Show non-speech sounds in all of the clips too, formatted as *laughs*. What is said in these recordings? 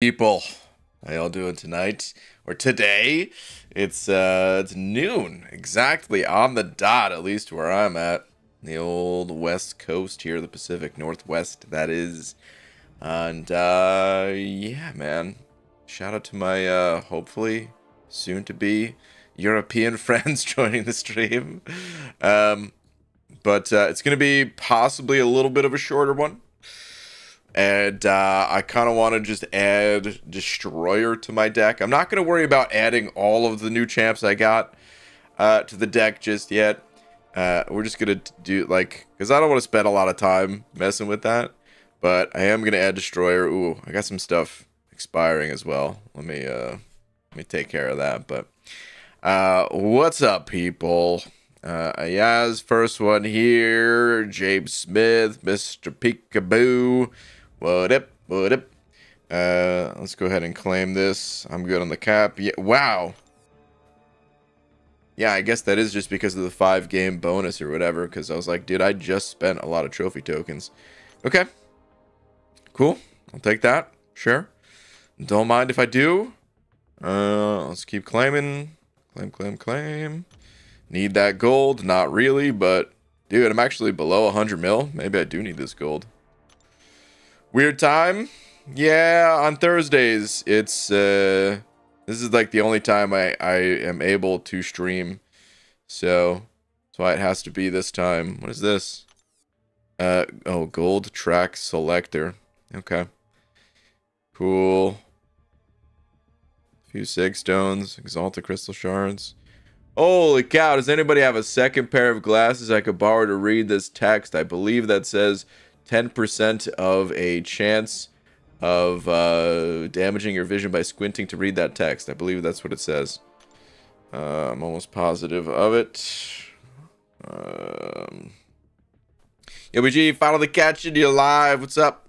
people. How y'all doing tonight? Or today? It's uh it's noon. Exactly on the dot at least where i'm at. The old west coast here the pacific northwest that is. And uh yeah man. Shout out to my uh hopefully soon to be european *laughs* friends joining the stream. Um but uh, it's gonna be possibly a little bit of a shorter one and uh, I kind of want to just add Destroyer to my deck. I'm not going to worry about adding all of the new champs I got uh, to the deck just yet. Uh, we're just going to do, like, because I don't want to spend a lot of time messing with that. But I am going to add Destroyer. Ooh, I got some stuff expiring as well. Let me, uh, let me take care of that. But uh, what's up, people? Uh, Ayaz, first one here. James Smith, Mr. Peekaboo. What up? What up? Uh, let's go ahead and claim this. I'm good on the cap. Yeah, wow. Yeah, I guess that is just because of the five game bonus or whatever. Because I was like, dude, I just spent a lot of trophy tokens. Okay. Cool. I'll take that. Sure. Don't mind if I do. Uh, let's keep claiming. Claim, claim, claim. Need that gold. Not really, but dude, I'm actually below 100 mil. Maybe I do need this gold. Weird time? Yeah, on Thursdays, it's, uh, this is like the only time I, I am able to stream. So, that's why it has to be this time. What is this? Uh, oh, gold track selector. Okay. Cool. A few sig stones, exalted crystal shards. Holy cow, does anybody have a second pair of glasses I could borrow to read this text? I believe that says 10% of a chance of uh, damaging your vision by squinting to read that text. I believe that's what it says. Uh, I'm almost positive of it. Um, YoBG, follow the catch into your live. What's up?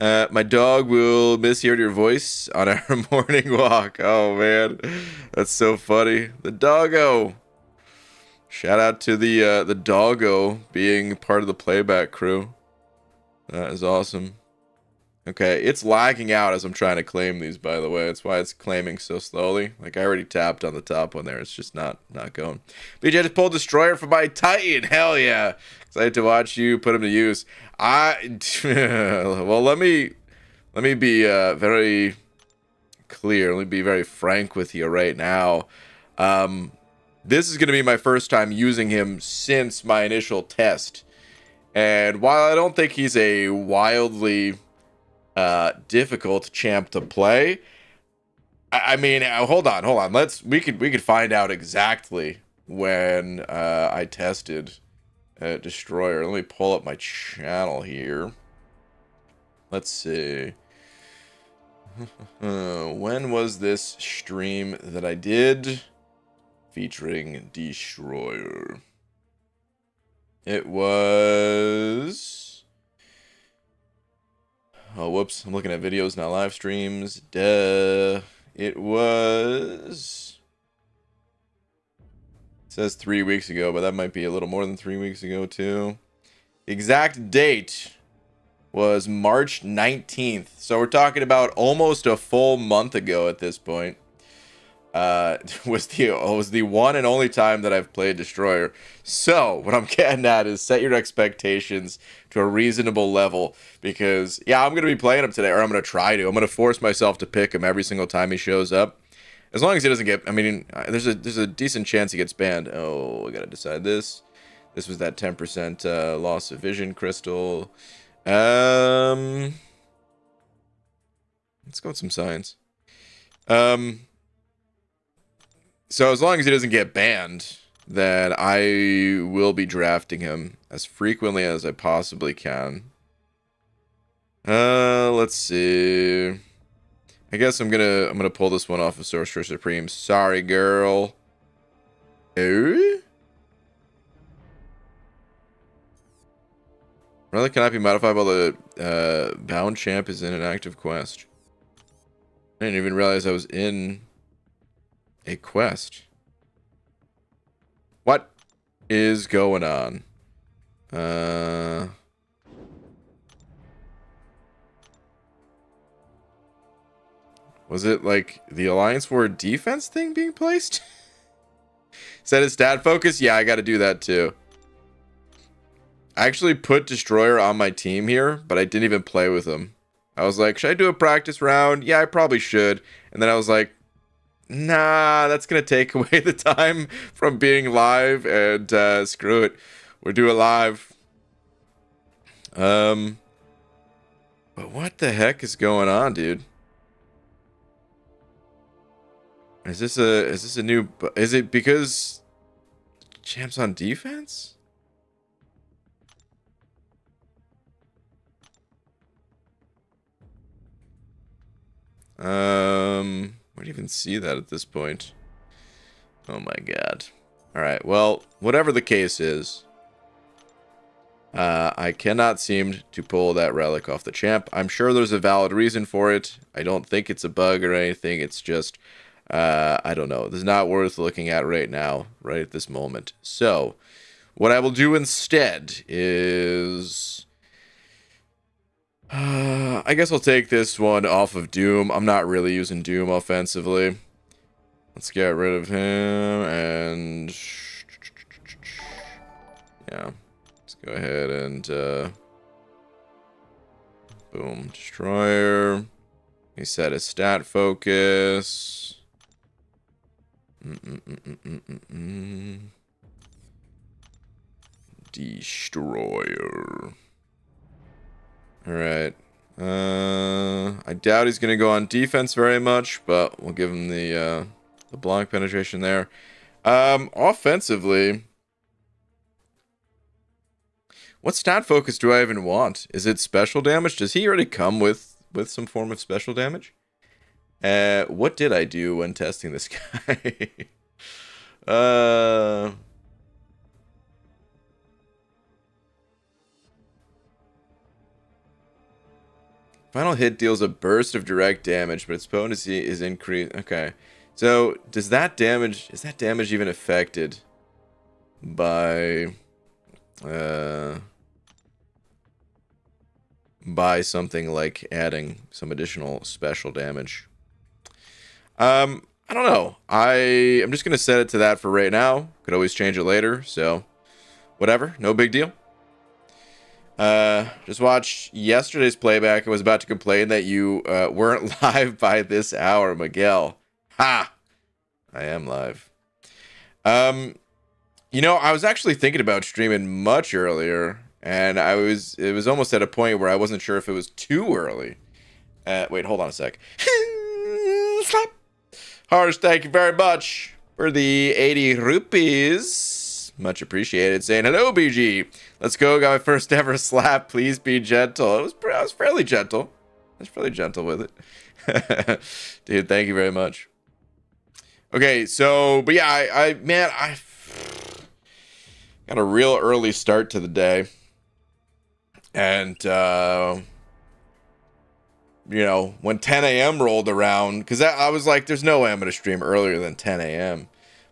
Uh, my dog will miss hearing your voice on our *laughs* morning walk. Oh man, that's so funny. The doggo. Shout out to the uh, the doggo being part of the playback crew. That is awesome. Okay, it's lagging out as I'm trying to claim these, by the way. That's why it's claiming so slowly. Like, I already tapped on the top one there. It's just not not going. BJ just pulled Destroyer for my Titan. Hell yeah. Excited to watch you put him to use. I... *laughs* well, let me... Let me be uh, very clear. Let me be very frank with you right now. Um, this is going to be my first time using him since my initial test. And while I don't think he's a wildly uh, difficult champ to play, I, I mean, uh, hold on, hold on. Let's we could we could find out exactly when uh, I tested uh, Destroyer. Let me pull up my channel here. Let's see. *laughs* when was this stream that I did featuring Destroyer? It was. Oh, whoops. I'm looking at videos, not live streams. Duh. It was. It says three weeks ago, but that might be a little more than three weeks ago, too. Exact date was March 19th. So we're talking about almost a full month ago at this point uh, *laughs* was the was the one and only time that I've played Destroyer. So what I'm *laughs* getting at is set your expectations to a reasonable level because yeah, I'm gonna be playing him today, or I'm gonna try to. I'm gonna force myself to pick him every single time he shows up. As long as he doesn't get, I mean, uh, there's a there's a decent chance he gets banned. Oh, I gotta decide this. This was that 10% uh, loss of vision crystal. Um, let's go with some science. Um, so as long as he doesn't get banned, then I will be drafting him as frequently as I possibly can. Uh, let's see. I guess I'm gonna I'm gonna pull this one off of Sorcerer Supreme. Sorry, girl. Oh. Really cannot be modified while the uh, bound champ is in an active quest. I didn't even realize I was in a quest. What is going on? Uh... Was it like the Alliance War defense thing being placed? Set his stat focus? Yeah, I got to do that too. I actually put Destroyer on my team here, but I didn't even play with him. I was like, should I do a practice round? Yeah, I probably should. And then I was like, nah, that's going to take *laughs* away the time from being live and uh, screw it. We'll do it live. Um, but what the heck is going on, dude? Is this a is this a new is it because champs on defense? Um, where do you even see that at this point? Oh my god. All right. Well, whatever the case is, uh, I cannot seem to pull that relic off the champ. I'm sure there's a valid reason for it. I don't think it's a bug or anything. It's just, uh, I don't know. This is not worth looking at right now, right at this moment. So, what I will do instead is... Uh, I guess I'll take this one off of Doom. I'm not really using Doom offensively. Let's get rid of him and... Yeah. Let's go ahead and, uh, boom, destroyer. He set his stat focus. Mm -mm -mm destroyer. Alright. Uh, I doubt he's going to go on defense very much, but we'll give him the, uh, the block penetration there. Um, offensively, what stat focus do I even want? Is it special damage? Does he already come with with some form of special damage? Uh, what did I do when testing this *laughs* guy? uh... Final hit deals a burst of direct damage, but its potency is increased. Okay. So, does that damage... Is that damage even affected by... Uh by something like adding some additional special damage. Um, I don't know. I I am just gonna set it to that for right now. Could always change it later. So, whatever. No big deal. Uh, just watched yesterday's playback. I was about to complain that you uh, weren't *laughs* live by this hour, Miguel. Ha! I am live. Um, you know, I was actually thinking about streaming much earlier and I was it was almost at a point where I wasn't sure if it was too early. Uh, wait, hold on a sec. *laughs* Harsh, thank you very much for the 80 rupees. Much appreciated. Saying hello, BG. Let's go. Got my *laughs* first ever slap. Please be gentle. It was I was fairly gentle. I was fairly gentle with it. *laughs* Dude, thank you very much. Okay, so but yeah, I, I man, I got a real early start to the day and uh, you know when 10 a.m. rolled around, because I, was like, "There's no way I'm gonna stream earlier than 10 a.m."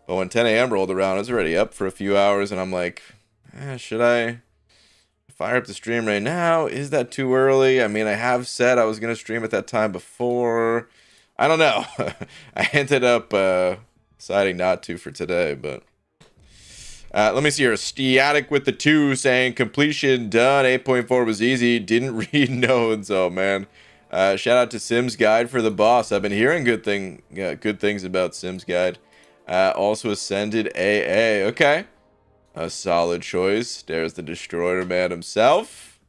But when 10 a.m. rolled around, I was already up for a few hours, and I'm like, "Should I fire up the stream right now? Is that too early?" I mean, I have said I was gonna stream at that time before. I don't know. *laughs* I ended up uh, deciding not to for today, but uh, let me see here. Static with the two saying completion done. 8.4 was easy. Didn't *laughs* read nodes. Oh man. Uh, shout out to Sims Guide for the boss. I've been hearing good thing, uh, good things about Sims Guide. Uh, also ascended AA. Okay, a solid choice. There's the Destroyer Man himself.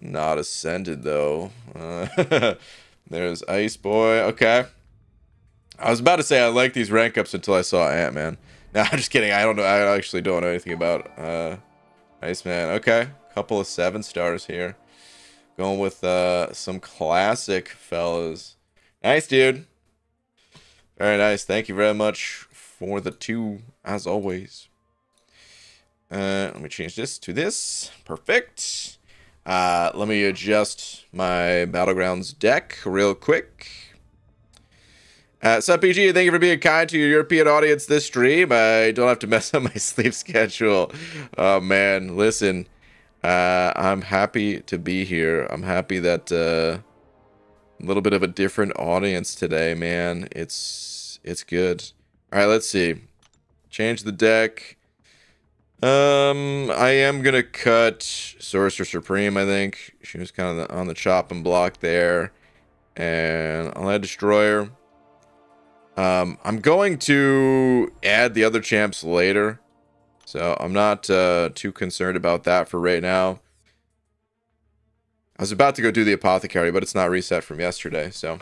Not ascended though. Uh, *laughs* there's Ice Boy. Okay. I was about to say I like these rank ups until I saw Ant Man. *laughs* No, I'm just kidding. I don't know. I actually don't know anything about uh, Iceman. Okay, couple of seven stars here. Going with uh, some classic fellas. Nice, dude. Very nice. Thank you very much for the two, as always. Uh, let me change this to this. Perfect. Uh, let me adjust my Battlegrounds deck real quick. Uh, Sup, PG, thank you for being kind to your European audience this stream. I don't have to *laughs* mess up my sleep schedule. Oh, man. Listen, uh, I'm happy to be here. I'm happy that uh, A little bit of a different audience today, man. It's it's good. All right, let's see. Change the deck. Um, I am gonna cut Sorcerer Supreme. I think she was kind of on the chopping block there, and I'll add Destroyer. Um, I'm going to add the other champs later, so I'm not uh, too concerned about that for right now. I was about to go do the apothecary, but it's not reset from yesterday, so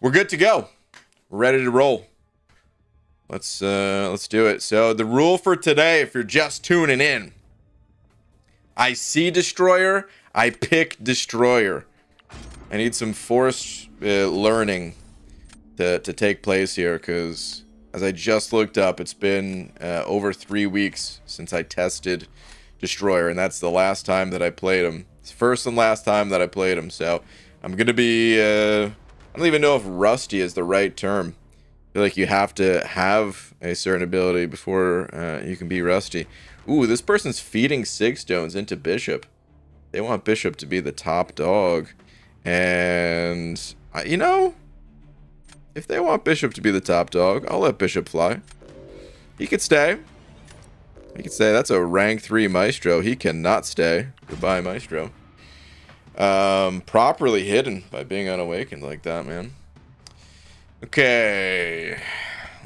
we're good to go. We're ready to roll. Let's uh let's do it. So the rule for today, if you're just tuning in, I see destroyer, I pick destroyer. I need some forced uh, learning to to take place here, because as I just looked up, it's been uh, over three weeks since I tested destroyer, and that's the last time that I played him. It's first and last time that I played him, so I'm gonna be. Uh, I don't even know if rusty is the right term feel like you have to have a certain ability before uh, you can be rusty. Ooh, this person's feeding sig stones into bishop. They want bishop to be the top dog. And, uh, you know, if they want bishop to be the top dog, I'll let bishop fly. He could stay. He could stay. That's a rank 3 maestro. He cannot stay. Goodbye, maestro. Um, properly hidden by being unawakened like that, man. Okay.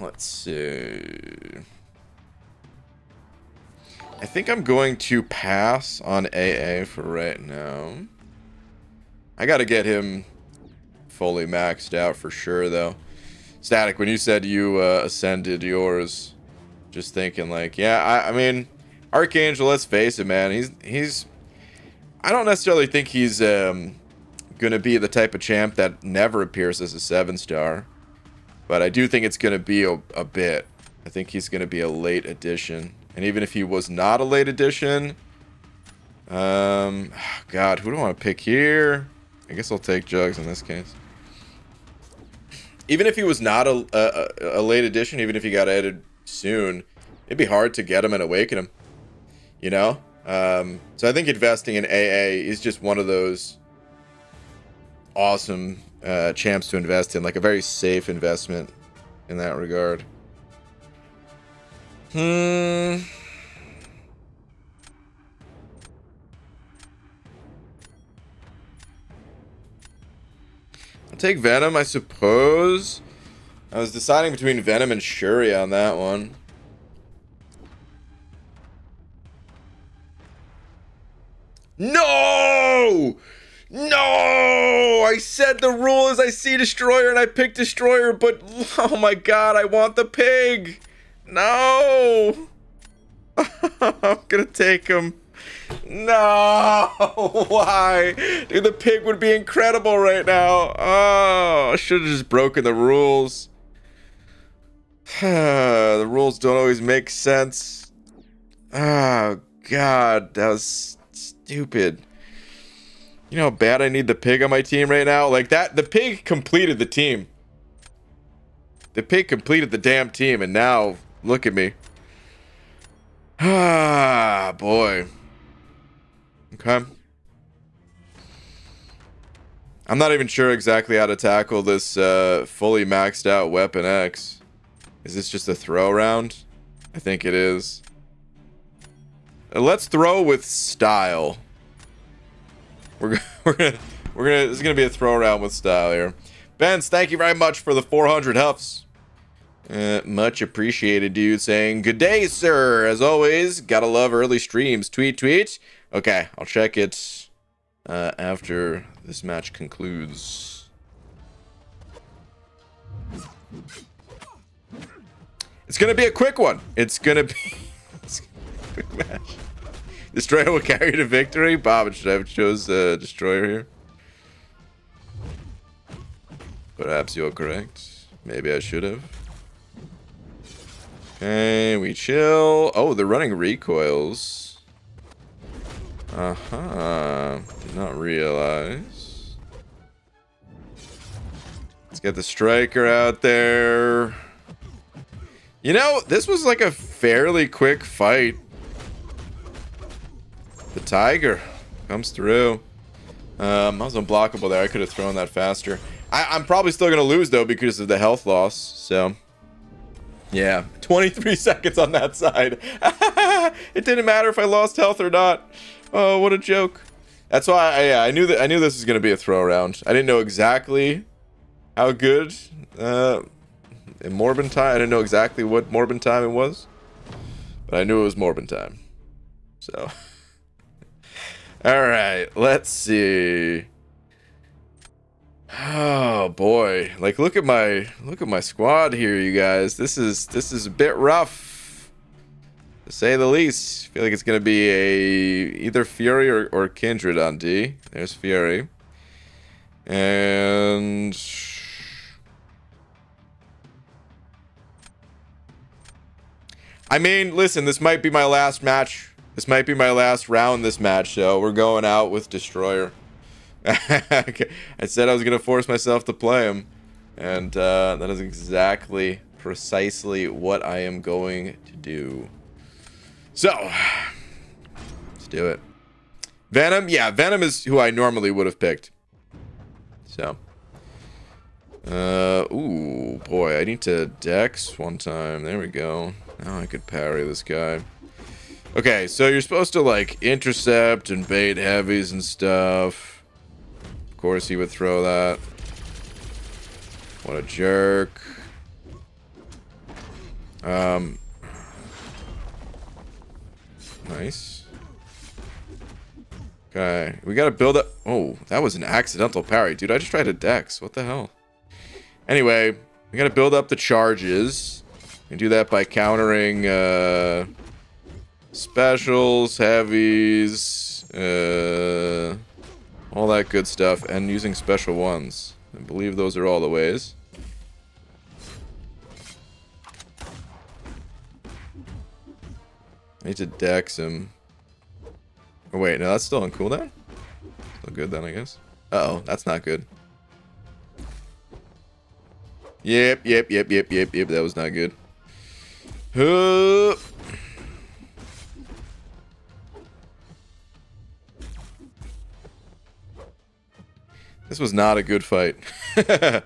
Let's see. I think I'm going to pass on AA for right now. I got to get him fully maxed out for sure, though. Static, when you said you uh, ascended yours, just thinking like, yeah, I, I mean, Archangel, let's face it, man. He's, he's, I don't necessarily think he's um, to be the type of champ that never appears as a seven star. But I do think it's going to be a, a bit. I think he's going to be a late addition. And even if he was not a late addition... Um, *sighs* God, who do I want to pick here? I guess I'll take Jugs in this case. Even if he was not a, a, a late addition, even if he got added soon, it'd be hard to get him and awaken him. You know? Um, so I think investing in AA is just one of those awesome uh, champs to invest in, like a very safe investment in that regard. Hmm. I'll take Venom, I suppose. I was deciding between Venom and Shuri on that one. No! No! I said the rule is I see Destroyer and I pick Destroyer, but *laughs* oh my god, I want the pig! No! *laughs* I'm gonna take him. No! *laughs* Why? Dude, the pig would be incredible right now. Oh, I should have just broken the rules. *sighs* the rules don't always make sense. Oh, God, that was stupid. You know how bad I need the pig on my team right now? Like that, the pig completed the team. The pig completed the damn team, and now look at me. Ah, boy. Okay. I'm not even sure exactly how to tackle this uh, fully maxed out Weapon X. Is this just a throw round? I think it is. Uh, let's throw with style. We're *laughs* we're gonna we're gonna is gonna be a throw around with style here. Benz, thank you very much for the 400 huffs. Uh, much appreciated, dude. Saying good day, sir. As always, gotta love early streams. Tweet, tweet. Okay, I'll check it uh, after this match concludes. It's gonna be a quick one. It's gonna be, *laughs* it's gonna be a quick match. Destroyer will carry to victory. Bob, should I have chose uh, Destroyer here? Perhaps you're correct. Maybe I should have. Okay, we chill. Oh, they're running recoils. Uh-huh. Did not realize. Let's get the striker out there. You know, this was like a fairly quick fight. The tiger comes through. Um, I was unblockable there. I could have thrown that faster. I, I'm probably still gonna lose though because of the health loss. So, yeah, 23 *laughs* seconds on that side. *laughs* it didn't matter if I lost health or not. Oh, what a joke. That's why I, yeah, I knew that I knew this was gonna be a throw round. I didn't know exactly how good uh, in Morbin time. I didn't know exactly what Morbin time it was, but I knew it was Morbin time. So, *laughs* all right, let's see. Oh boy, like look at my look at my squad here, you guys. This is this is a bit rough, to say the least. I feel like it's gonna be a either Fury or, or Kindred on D. There's Fury, and I mean, listen, this might be my last match. This might be my last round this match, so we're going out with Destroyer. *laughs* I said I was going to force myself to play him, and uh, that is exactly, precisely what I am going to do. So, let's do it. Venom, yeah, Venom is who I normally would have picked. So, uh, ooh, boy, I need to dex one time. There we go. Now I could parry this guy. Okay, so you're supposed to, like, intercept and bait heavies and stuff. Of course he would throw that. What a jerk. Um. Nice. Okay, we gotta build up. Oh, that was an accidental parry. Dude, I just tried to dex. What the hell? Anyway, we gotta build up the charges. And do that by countering uh, specials, heavies, uh, all that good stuff, and using special ones. I believe those are all the ways. I need to dex him. Oh wait, no, that's still on cooldown? Still good then, I guess. Uh oh that's not good. Yep, yep, yep, yep, yep, yep, that was not good. This was not a good fight. *laughs*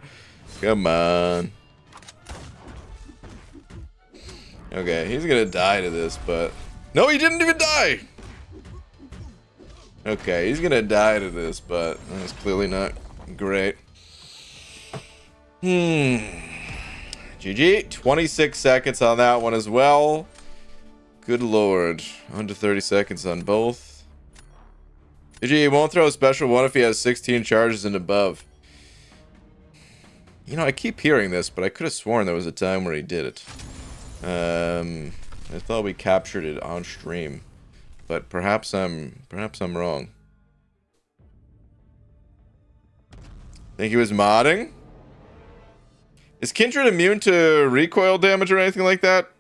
Come on. Okay, he's gonna die to this, but... No, he didn't even die! Okay, he's gonna die to this, but that's clearly not great. Hmm. GG. 26 seconds on that one as well. Good lord. Under 30 seconds on both. He won't throw a special one if he has 16 charges and above. You know, I keep hearing this, but I could have sworn there was a time where he did it. Um, I thought we captured it on stream. But perhaps I'm perhaps I'm wrong. Think he was modding? Is Kindred immune to recoil damage or anything like that?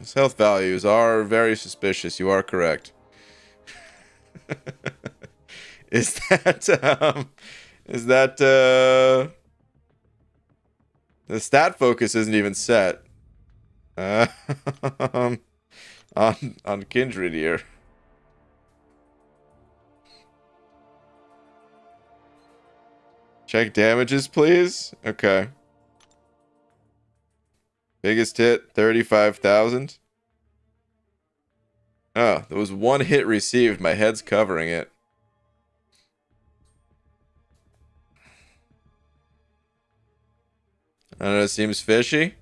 His health values are very suspicious. You are correct. *laughs* is that um, is that uh, the stat focus isn't even set uh, *laughs* on on Kindred here. Check damages, please. Okay. Biggest hit, 35,000. Oh, there was one hit received. My head's covering it. I don't know, it seems fishy.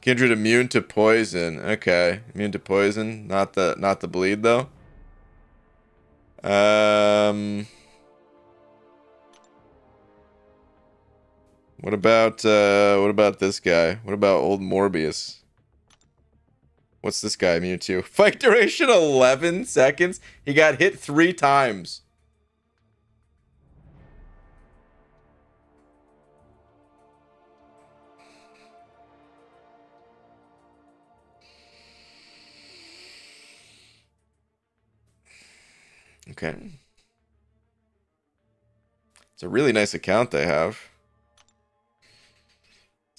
Kindred immune to poison. Okay, immune to poison. Not the not the bleed though. Um, what about uh, what about this guy? What about old Morbius? What's this guy to? *laughs* Fight duration 11 seconds. He got hit three times. Okay. It's a really nice account they have.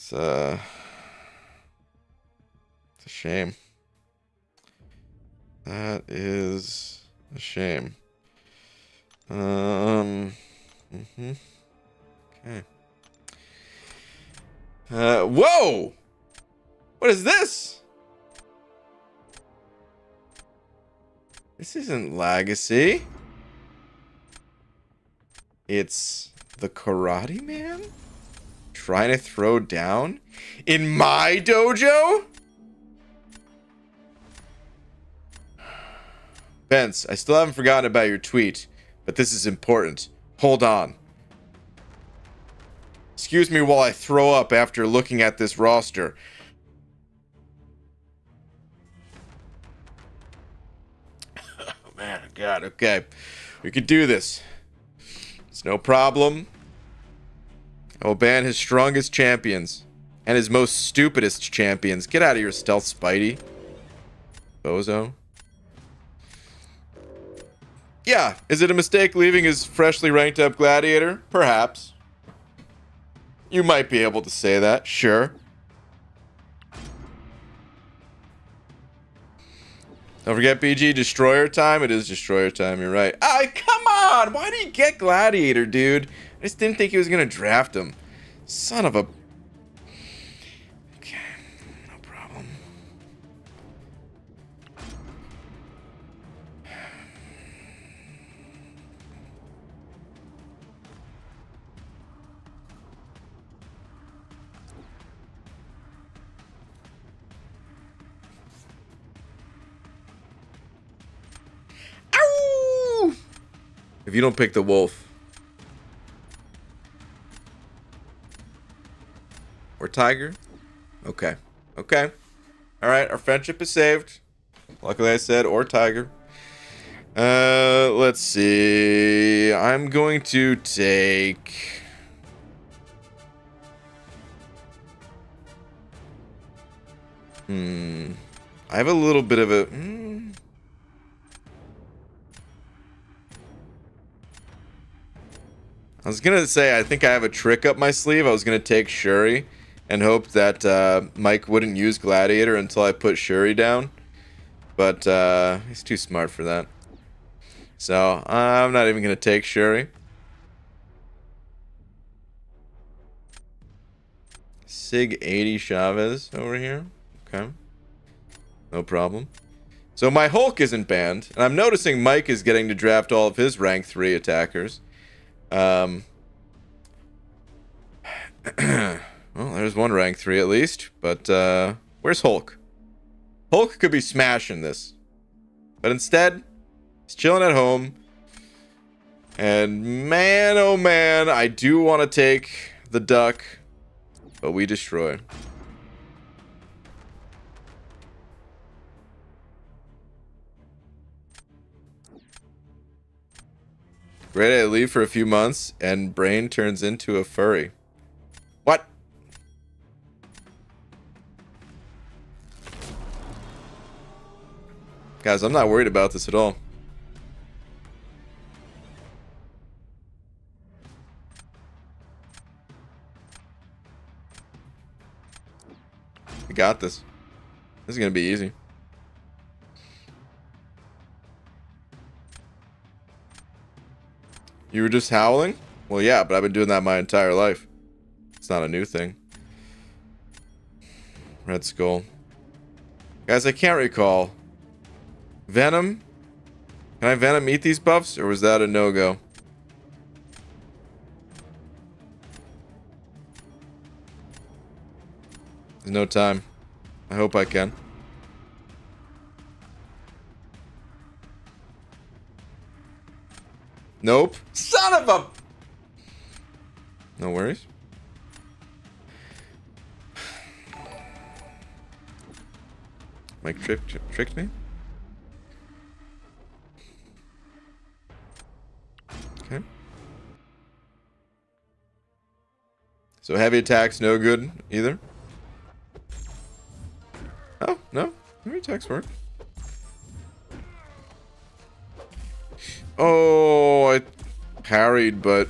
It's uh it's a shame. That is A shame. Um. Mm-hmm. Okay. Uh, whoa! What is this? This isn't Legacy. It's the Karate Man? Trying to throw down? In my dojo? Vince, I still haven't forgotten about your tweet, but this is important. Hold on. Excuse me while I throw up after looking at this roster. *laughs* oh man, God, okay. We could do this. It's no problem. I will ban his strongest champions and his most stupidest champions. Get out of your stealth Spidey. Bozo. Yeah, is it a mistake leaving his freshly ranked up gladiator? Perhaps. You might be able to say that, sure. Don't forget BG Destroyer time. It is Destroyer time, you're right. Ah, come on! Why did he get Gladiator, dude? I just didn't think he was gonna draft him. Son of a If you don't pick the wolf. Or tiger? Okay. Okay. Alright, our friendship is saved. Luckily I said or tiger. Uh, let's see. I'm going to take... Hmm. I have a little bit of a... Hmm. I was gonna say I think I have a trick up my sleeve. I was gonna take Shuri and hope that uh, Mike wouldn't use Gladiator until I put Shuri down. But uh, he's too smart for that. So I'm not even gonna take Shuri. Sig 80 Chavez over here. Okay. No problem. So my Hulk isn't banned, and I'm noticing Mike is getting to draft all of his rank 3 attackers. Um, *clears throat* well, there's one rank three at least. But uh, where's Hulk? Hulk could be smashing this. But instead, he's chilling at home. And man, oh man, I do want to take the duck. But we destroy. Great, I leave for a few months, and Brian turns into a furry. What? Guys, I'm not worried about this at all. We got this. This is going to be easy. You were just howling? Well, yeah, but I've been doing that my entire life. It's not a new thing. Red Skull. Guys, I can't recall. Venom? Can I Venom eat these buffs, or was that a no-go? There's no time. I hope I can. Nope. Son of a... No worries. Mike tricked, tricked me? Okay. So heavy attacks no good either? Oh, no. Heavy attacks work. Oh, I parried, but,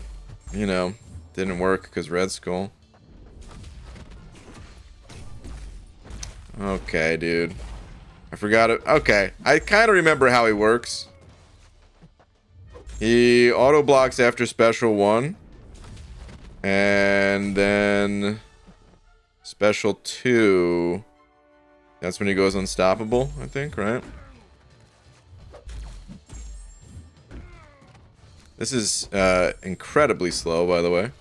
you know, didn't work because Red Skull. Okay, dude. I forgot it. Okay, I kind of remember how he works. He auto blocks after special one. And then special two. That's when he goes unstoppable, I think, right? This is uh, incredibly slow, by the way.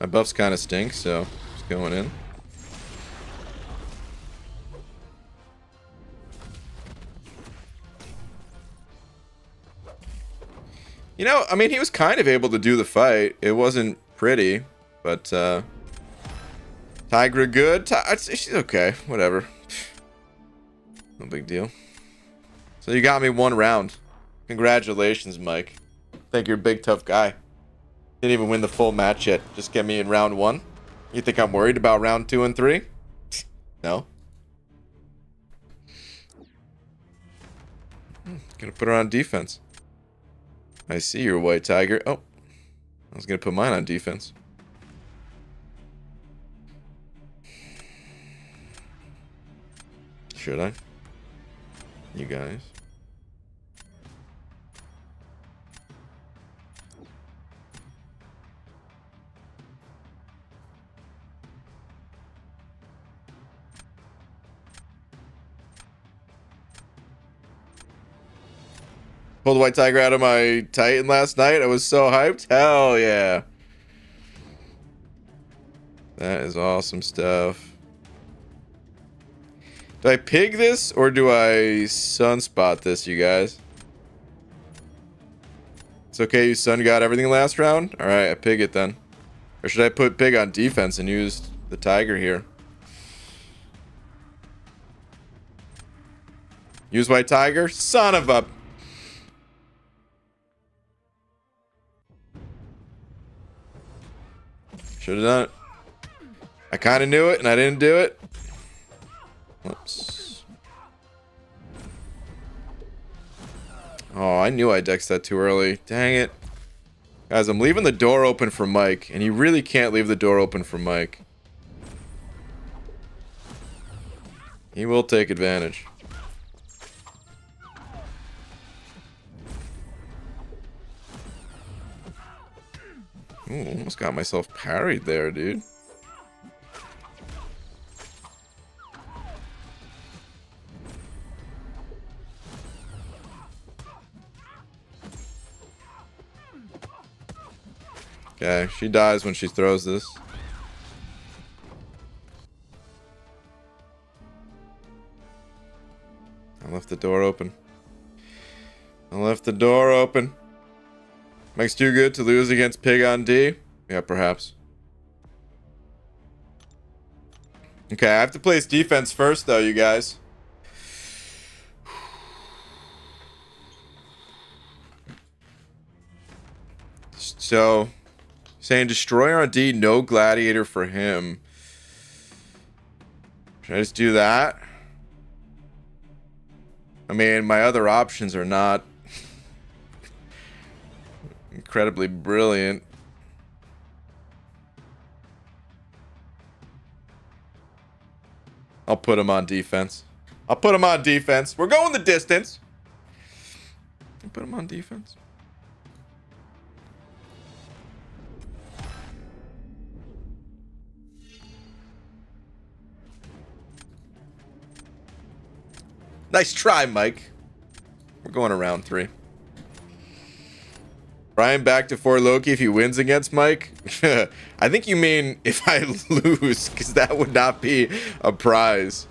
My buffs kind of stink, so just going in. You know, I mean, he was kind of able to do the fight. It wasn't pretty, but, uh... Tigra good? She's okay. Whatever. No big deal. So you got me one round. Congratulations, Mike. Think you're a big, tough guy. Didn't even win the full match yet. Just get me in round one. You think I'm worried about round two and three? *laughs* no. Hmm, gonna put her on defense. I see your white tiger. Oh, I was gonna put mine on defense. Should I? You guys. Pulled White Tiger out of my Titan last night. I was so hyped. Hell yeah. That is awesome stuff. Do I pig this or do I sunspot this, you guys? It's okay, you sun got everything last round? Alright, I pig it then. Or should I put pig on defense and use the tiger here? Use my tiger? Son of a... Should have done it. I kind of knew it, and I didn't do it. Oh, I knew I dexed that too early. Dang it. Guys, I'm leaving the door open for Mike, and you really can't leave the door open for Mike. He will take advantage. Ooh, almost got myself parried there, dude. Okay, she dies when she throws this. I left the door open. I left the door open. Makes too good to lose against Pig on D? Yeah, perhaps. Okay, I have to place defense first, though, you guys. So, saying Destroyer on D, no Gladiator for him. Should I just do that? I mean, my other options are not *laughs* incredibly brilliant. I'll put him on defense. I'll put him on defense. We're going the distance. I'll put him on defense. Nice try, Mike. We're going around three. Brian back to four Loki if he wins against Mike? *laughs* I think you mean if I *laughs* lose, because that would not be a prize.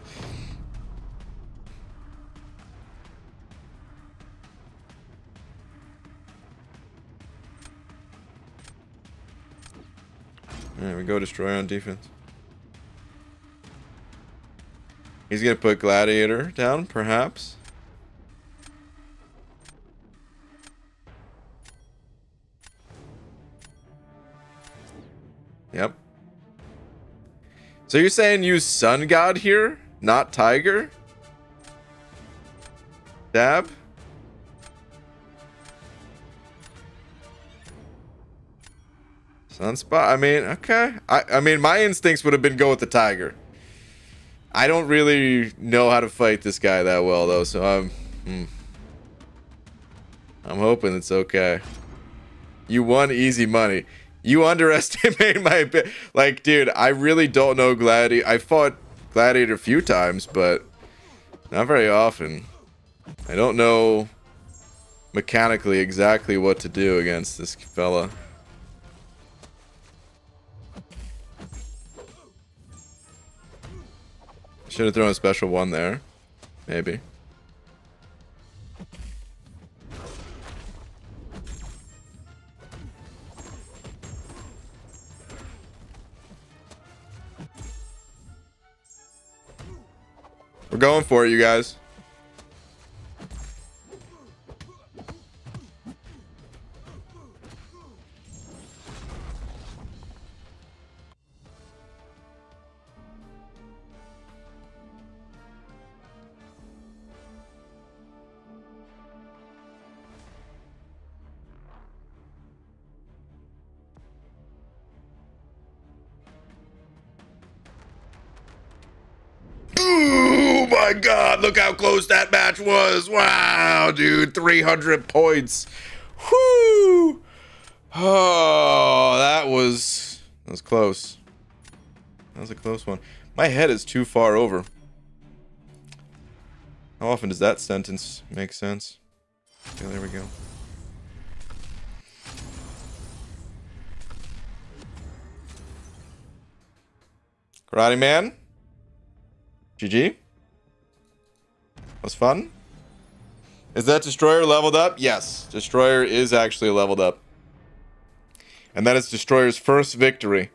Alright, we go destroy on defense. He's gonna put Gladiator down, perhaps. Yep. So you're saying use Sun God here, not Tiger? Dab? Sunspot. I mean, okay. I, I mean, my instincts would have been go with the tiger. I don't really know how to fight this guy that well, though, so I'm... Hmm. I'm hoping it's okay. You won easy money. You *laughs* underestimate my... Like, dude, I really don't know Gladiator. I fought Gladiator a few times, but not very often. I don't know mechanically exactly what to do against this fella. Should have thrown a special one there. Maybe. We're going for it, you guys. 300 points. Whoo! Oh, that was that was close. That was a close one. My head is too far over. How often does that sentence make sense? Okay, there we go. Karate Man? GG? was fun. Is that Destroyer leveled up? Yes, Destroyer is actually leveled up. And that is Destroyer's first victory.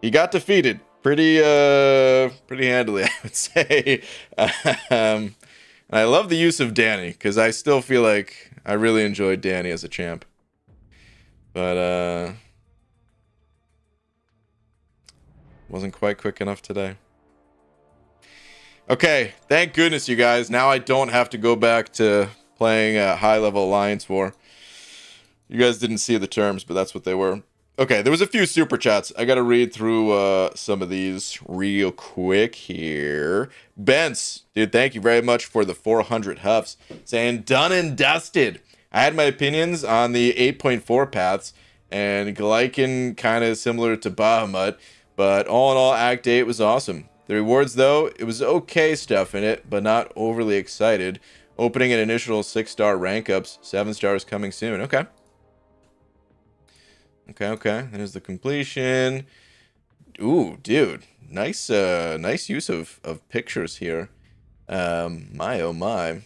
He got defeated pretty uh pretty handily, *laughs* I would say. um, and I love the use of Danny because I still feel like I really enjoyed Danny as a champ. But uh wasn't quite quick enough today. Okay, thank goodness, you guys. Now I don't have to go back to playing a high-level Alliance War. You guys didn't see the terms, but that's what they were. Okay, there was a few super chats. I got to read through uh, some of these real quick here. Bence, dude, thank you very much for the 400 huffs. Saying done and dusted. I had my opinions on the 8.4 paths, and Glykon kind of similar to Bahamut, but all in all, Act 8 was awesome. The rewards, though, it was okay stuff in it, but not overly excited. Opening an initial 6-star rank ups, 7 stars coming soon. Okay. Okay, okay. There's the completion. Ooh, dude. Nice uh nice use of, of pictures here. Um, my oh my.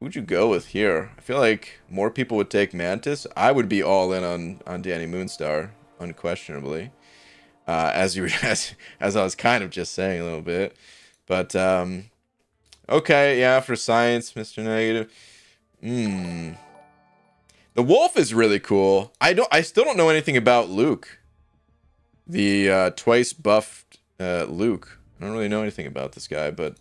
Who'd you go with here? I feel like more people would take Mantis. I would be all in on, on Danny Moonstar, unquestionably uh, as you *laughs* as as I was kind of just saying a little bit. But um, okay, yeah, for science, Mr. Negative. Hmm. The wolf is really cool. I don't. I still don't know anything about Luke. The uh, twice buffed uh, Luke. I don't really know anything about this guy, but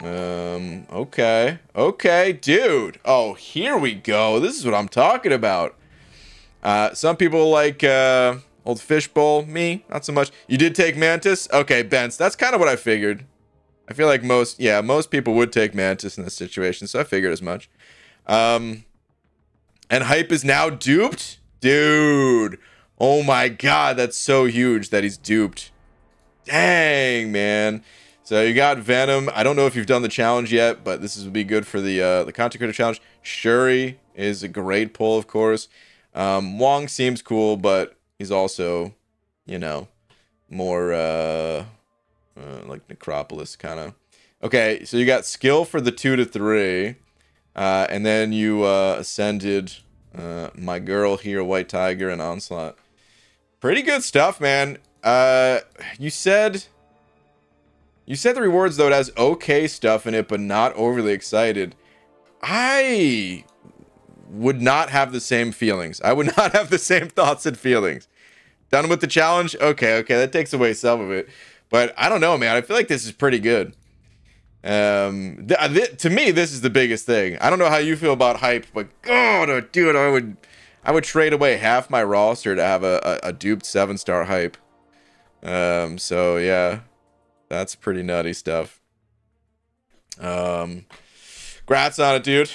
um. Okay. Okay, dude. Oh, here we go. This is what I'm talking about. Uh, some people like uh Old fishbowl, me, not so much. You did take Mantis? Okay, Bence, that's kind of what I figured. I feel like most, yeah, most people would take Mantis in this situation, so I figured as much. Um, and Hype is now duped? Dude, oh my god, that's so huge that he's duped. Dang, man. So you got Venom. I don't know if you've done the challenge yet, but this would be good for the uh, the content creator challenge. Shuri is a great pull, of course. Um, Wong seems cool, but he's also, you know, more uh, uh like Necropolis kind of. Okay, so you got skill for the two to three, uh, and then you uh, ascended uh, my girl here, White Tiger, and Onslaught. Pretty good stuff, man. Uh, you said you said the rewards though it has okay stuff in it, but not overly excited. I would not have the same feelings. I would *laughs* not have the same thoughts and feelings. Done with the challenge? Okay, okay, that takes away some of it. But I don't know, man. I feel like this is pretty good. Um, th- to me, this is the biggest thing. I don't know how you feel about hype, but God, oh, dude, I would, I would trade away half my roster to have a, a, a duped seven star hype. Um, so yeah, that's pretty nutty stuff. Um, grats on it, dude.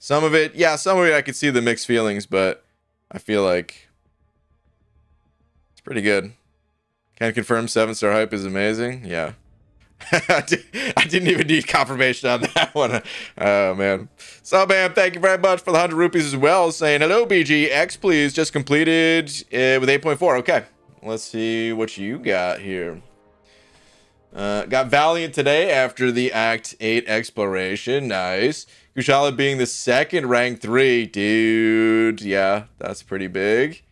Some of it, yeah, some of it I could see the mixed feelings, but I feel like pretty good. Can confirm seven star hype is amazing. Yeah. *laughs* I didn't even need confirmation on *laughs* that one. Oh man. So man, thank you very much for the 100 rupees as well. Saying hello, BG. X, please. Just completed uh, with 8.4. Okay. Let's see what you got here. Uh, got Valiant today after the Act 8 exploration. Nice. Kushala being the second rank 3. Dude, yeah, that's pretty big.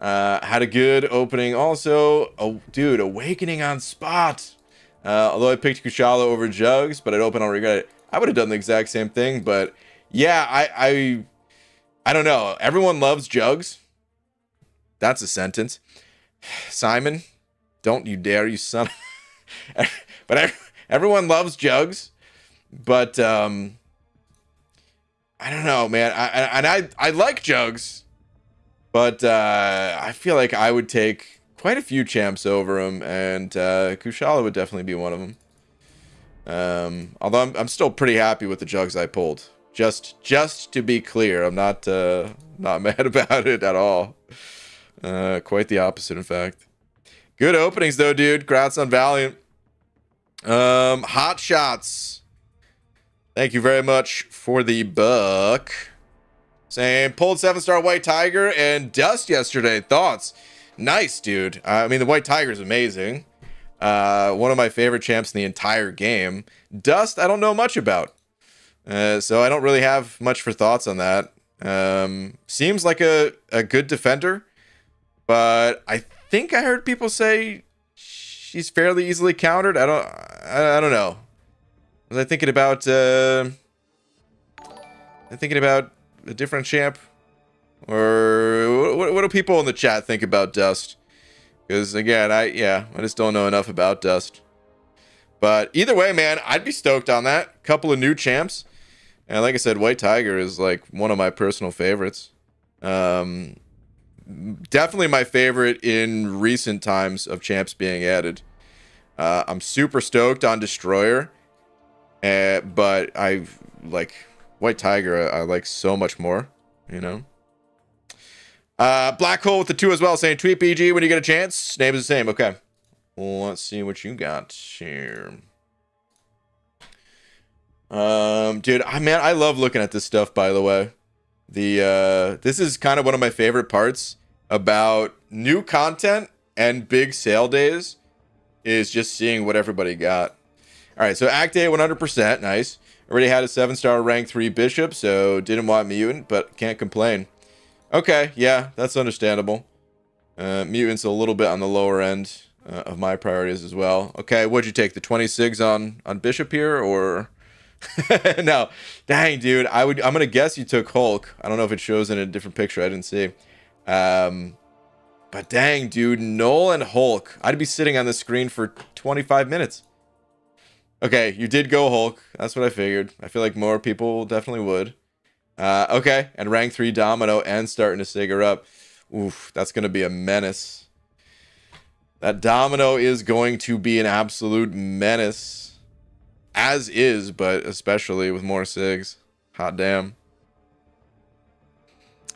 Uh, had a good opening also. Oh, dude, Awakening on spot. Uh, although I picked Kushala over Jugs, but I'd open, I'll regret it. I would have done the exact same thing, but yeah, I, I, I don't know. Everyone loves Jugs. That's a sentence. *sighs* Simon, don't you dare, you son. *laughs* but everyone loves Jugs, but um, I don't know, man. I, and I, I like Jugs, but uh, I feel like I would take quite a few champs over him, and uh, Kushala would definitely be one of them. Um, although I'm, I'm still pretty happy with the jugs I pulled. Just just to be clear, I'm not uh, not *laughs* mad about it at all. Uh, quite the opposite, in fact. Good openings though, dude. Congrats on Valiant. Um, hot shots. Thank you very much for the buck. Saying pulled seven star white tiger and dust yesterday. Thoughts? Nice, dude. Uh, I mean, the white tiger is amazing. Uh, one of my favorite champs in the entire game. Dust, I don't know much about. Uh, so I don't really have much for thoughts on that. Um, seems like a, a good defender, but I think I heard people say she's fairly easily countered. I don't, I, I don't know. Was I thinking about, uh, I'm thinking about a different champ? Or what, what do people in the chat think about Dust? Because again, I, yeah, I just don't know enough about Dust. But either way, man, I'd be stoked on that. Couple of new champs. And like I said, White Tiger is like one of my personal favorites. Um, definitely my favorite in recent times of champs being added. Uh, I'm super stoked on Destroyer, uh, but I've like White Tiger. I, I like so much more. You know. Uh, Black Hole with the two as well, saying tweet BG when you get a chance. Name is the same. Okay. Well, let's see what you got here. Um, dude, I man, I love looking at this stuff. By the way, the uh, this is kind of one of my favorite parts about new content and big sale days is just seeing what everybody got. All right, so Act A 100%, nice. Already had a seven star rank three bishop, so didn't want mutant, but can't complain. Okay, yeah, that's understandable. Uh, mutants a little bit on the lower end uh, of my priorities as well. Okay, what'd you take? The 20 sigs on on Bishop here, or *laughs* no? Dang, dude, I would. I'm gonna guess you took Hulk. I don't know if it shows in a different picture. I didn't see. Um, but dang, dude, Null and Hulk. I'd be sitting on the screen for 25 minutes. Okay, you did go Hulk. That's what I figured. I feel like more people definitely would. Uh, okay, and rank three Domino and starting to Sigger up. Oof, that's going to be a menace. That Domino is going to be an absolute menace. As is, but especially with more SIGs. Hot damn.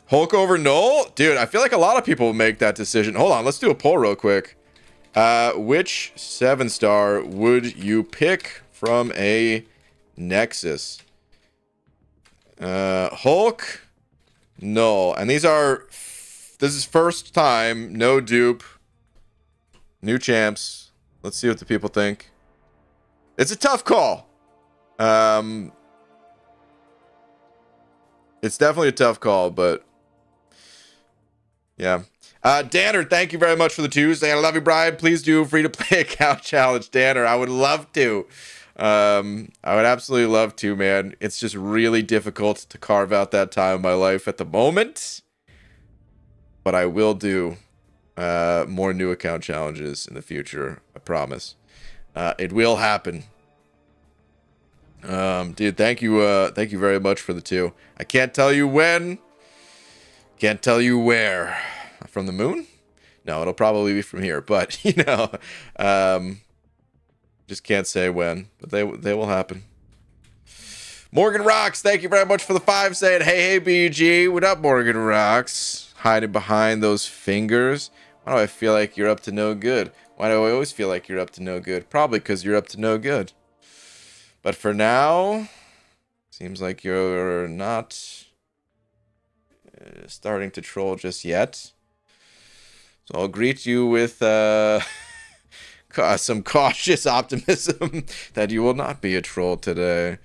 Hulk over Null? Dude, I feel like a lot of people make that decision. Hold on, let's do a poll real quick. Uh, which 7-star would you pick from a Nexus? Uh, Hulk, Null. And these are, this is first time, no dupe, new champs. Let's see what the people think. It's a tough call. Um, it's definitely a tough call, but yeah. Uh, Danner, thank you very much for the Tuesday. I love you, Brian. Please do free to *laughs* play account challenge, Danner. I would love to. Um, I would absolutely love to, man. It's just really difficult to carve out that time in my life at the moment. But I will do uh, more new account challenges in the future. I promise. Uh, it will happen. Um, dude, thank you. Uh, thank you very much for the two. I can't tell you when. Can't tell you where. From the moon? No, it'll probably be from here, but *laughs* you know, um, just can't say when, but they they will happen. Morgan Rocks, thank you very much for the five saying, hey, hey, BG. What up, Morgan Rocks? Hiding behind those fingers. Why do I feel like you're up to no good? Why do I always feel like you're up to no good? Probably because you're up to no good. But for now, seems like you're not uh, starting to troll just yet. So I'll greet you with uh, *laughs* some cautious optimism *laughs* that you will not be a troll today.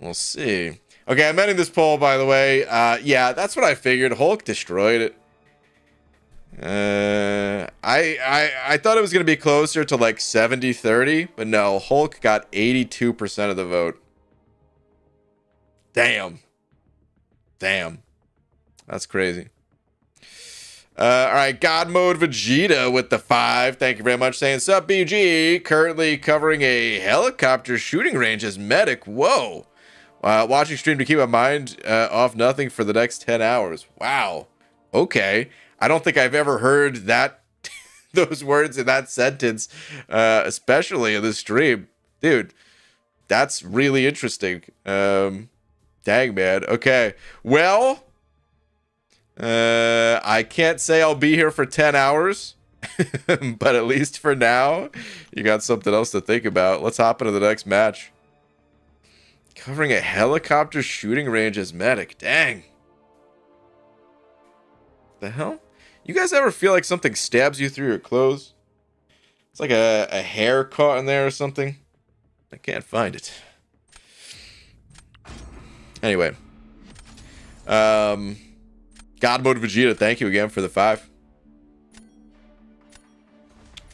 We'll see. Okay, I'm ending this poll, by the way. Uh, yeah, that's what I figured. Hulk destroyed it. Uh, I, I, I thought it was going to be closer to like 70-30, but no, Hulk got 82% of the vote. Damn. Damn. That's crazy. Uh, all right, God Mode Vegeta with the five. Thank you very much. Saying, Sup, BG. Currently covering a helicopter shooting range as medic. Whoa. Uh, watching stream to keep my mind uh, off nothing for the next 10 hours. Wow. Okay. I don't think I've ever heard that *laughs* those words in that sentence, uh, especially in the stream. Dude, that's really interesting. Um, dang, man. Okay. Well, uh, I can't say I'll be here for 10 hours, *laughs* but at least for now, you got something else to think about. Let's hop into the next match. Covering a helicopter shooting range as medic. Dang. The hell? You guys ever feel like something stabs you through your clothes? It's like a, a hair caught in there or something. I can't find it. Anyway. Um, God Mode Vegeta, thank you again for the five.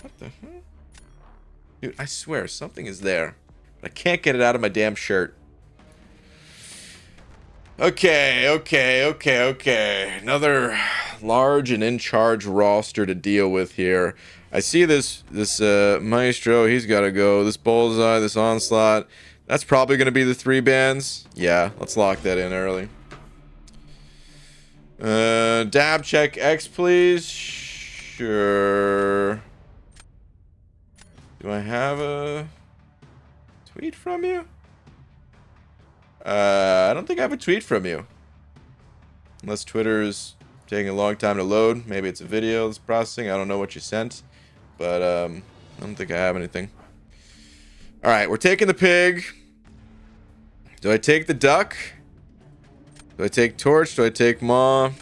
What the hell? Dude, I swear, something is there. But I can't get it out of my damn shirt. Okay, okay, okay, okay. Another large and in charge roster to deal with here. I see this this uh, Maestro. He's got to go. This Bullseye, this Onslaught. That's probably going to be the three bands. Yeah, let's lock that in early. Uh, dab check X, please. Sure. Do I have a tweet from you? Uh, I don't think I have a tweet from you. Unless Twitter's taking a long time to load. Maybe it's a video that's processing. I don't know what you sent. But um, I don't think I have anything. Alright, we're taking the pig. Do I take the duck? Do I take torch? Do I take maw?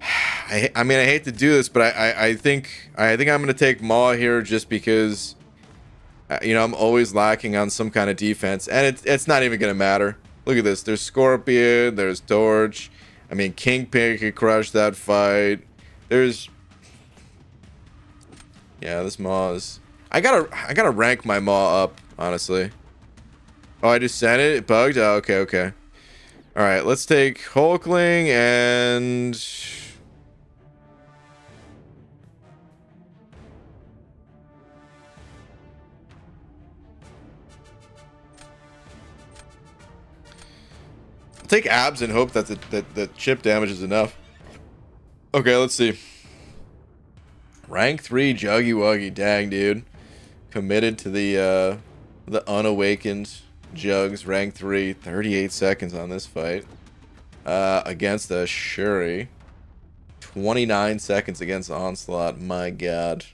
*sighs* I, I mean, I hate to do this, but I, I, I think I think I'm gonna take Maw here just because uh, you know, I'm always lacking on some kind of defense, and it's it's not even gonna matter. Look at this. There's Scorpion. There's Torch. I mean, Kingpin could crush that fight. There's, yeah, this Maw is. I gotta I gotta rank my Maw up honestly. Oh, I just sent it. It bugged. Oh, okay, okay. All right, let's take Hulkling and take abs and hope that the, that the chip damage is enough. Okay, let's see. Rank 3 Juggy Wuggy. Dang, dude. Committed to the uh, the unawakened Jugs. Rank 3. 38 seconds on this fight. Uh, against the Shuri. 29 seconds against Onslaught. My god.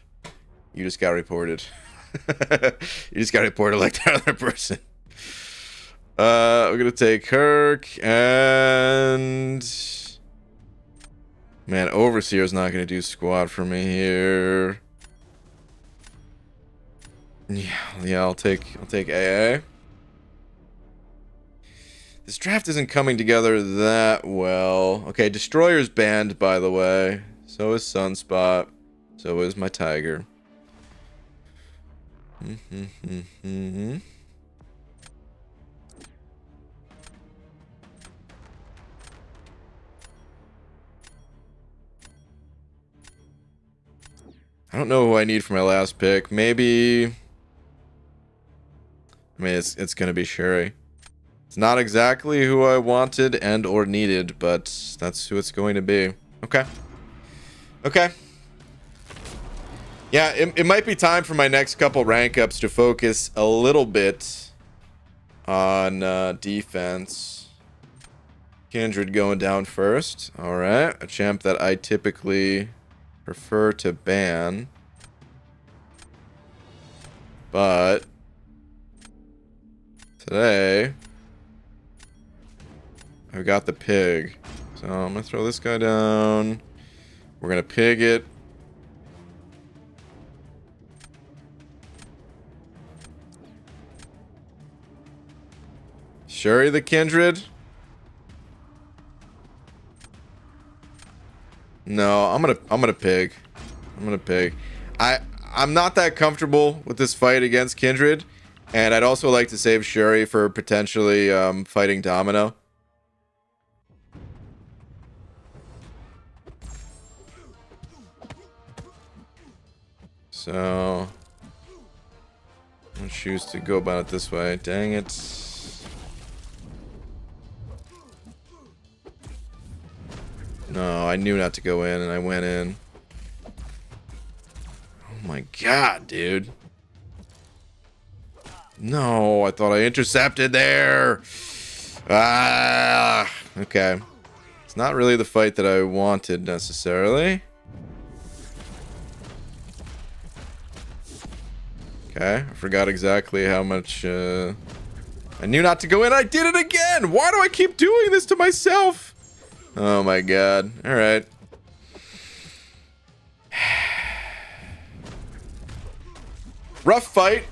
You just got reported. *laughs* you just got reported like that other person. Uh, we're gonna take Herc and man, Overseer's not gonna do squat for me here. Yeah, yeah, I'll take I'll take AA. This draft isn't coming together that well. Okay, Destroyer's banned, by the way. So is Sunspot. So is my Tiger. Mm-hmm, mm-hmm, mm-hmm. I don't know who I need for my last pick. Maybe... I mean, it's, it's going to be Shuri. It's not exactly who I wanted and or needed, but that's who it's going to be. Okay. Okay. Yeah, it, it might be time for my next couple rank ups to focus a little bit on uh, defense. Kindred going down first. All right. A champ that I typically prefer to ban. But today I've got the pig. So I'm going to throw this guy down. We're going to pig it. Shuri the Kindred. No, I'm gonna I'm gonna pig. I'm gonna pig. I I'm not that comfortable with this fight against Kindred, and I'd also like to save Shuri for potentially um, fighting Domino. So, I'll choose to go about it this way. Dang it. No, I knew not to go in and I went in. Oh my god, dude. No, I thought I intercepted there. Ah, okay. It's not really the fight that I wanted necessarily. Okay, I forgot exactly how much, uh... I knew not to go in, I did it again! Why do I keep doing this to myself? Oh my god. Alright. *sighs* Rough fight.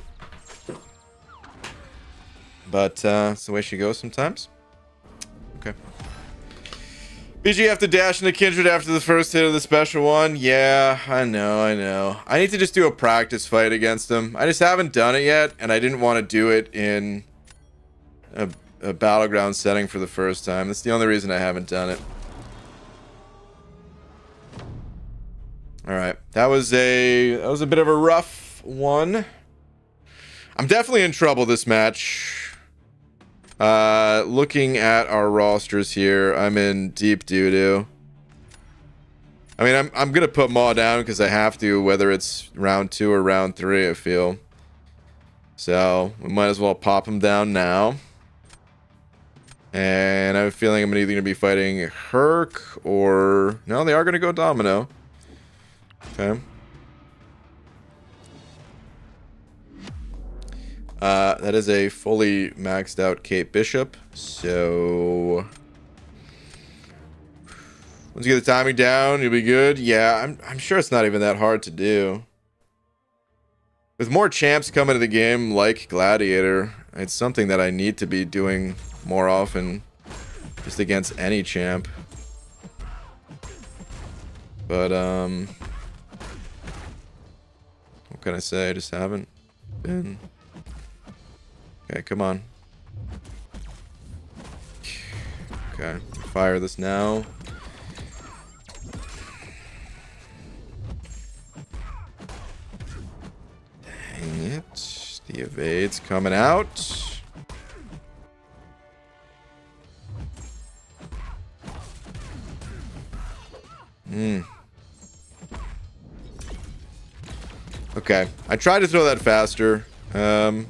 But, uh, it's the way she goes sometimes. Okay. BG have to dash into Kindred after the first hit of the special one. Yeah, I know, I know. I need to just do a practice fight against him. I just haven't done it yet, and I didn't want to do it in a, a battleground setting for the first time. That's the only reason I haven't done it. All right, that was a that was a bit of a rough one. I'm definitely in trouble this match. Uh, looking at our rosters here, I'm in deep doo doo. I mean, I'm I'm gonna put Maw down because I have to, whether it's round two or round three. I feel. So we might as well pop him down now. And I have a feeling I'm either gonna be fighting Herc or no, they are gonna go Domino. Okay. Uh, that is a fully maxed out Kate Bishop. So once you get the timing down, you'll be good. Yeah, I'm I'm sure it's not even that hard to do. With more champs coming to the game like Gladiator, it's something that I need to be doing more often just against any champ. But um what can I say? I just haven't been Okay, come on. Okay, fire this now. Dang it. The evade's coming out. Hmm. Okay, I tried to throw that faster. Um,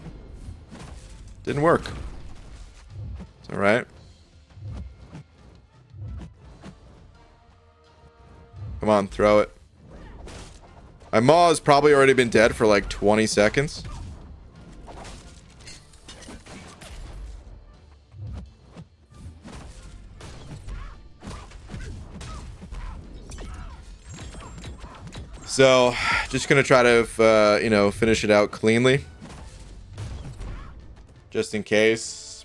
didn't work. It's alright. Come on, throw it. My Maw has probably already been dead for like 20 seconds. So, just gonna try to, uh, you know, finish it out cleanly just in case.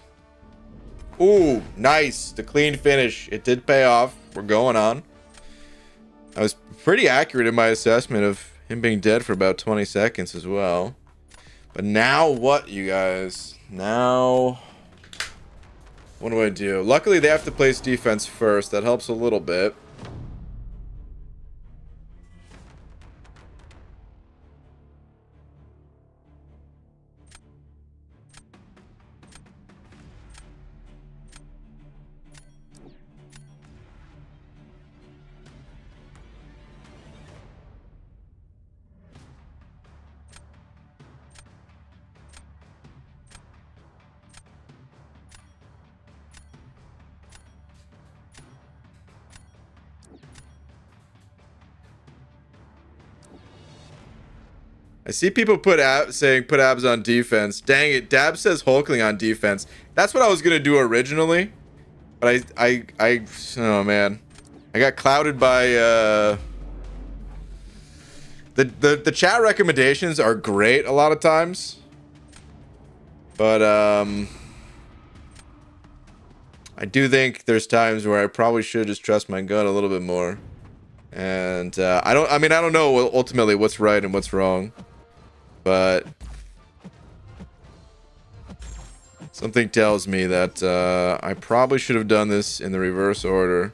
Ooh, nice. The clean finish. It did pay off. We're going on. I was pretty accurate in my assessment of him being dead for about 20 seconds as well. But now what, you guys? Now... What do I do? Luckily, they have to place defense first. That helps a little bit. I see people put ab saying put abs on defense. Dang it, Dab says Hulkling on defense. That's what I was gonna do originally, but I I I oh man, I got clouded by uh. The, the, the chat recommendations are great a lot of times. But, um... I do think there's times where I probably should just trust my gut a little bit more. And, uh, I don't... I mean, I don't know ultimately what's right and what's wrong. But... Something tells me that, uh, I probably should have done this in the reverse order.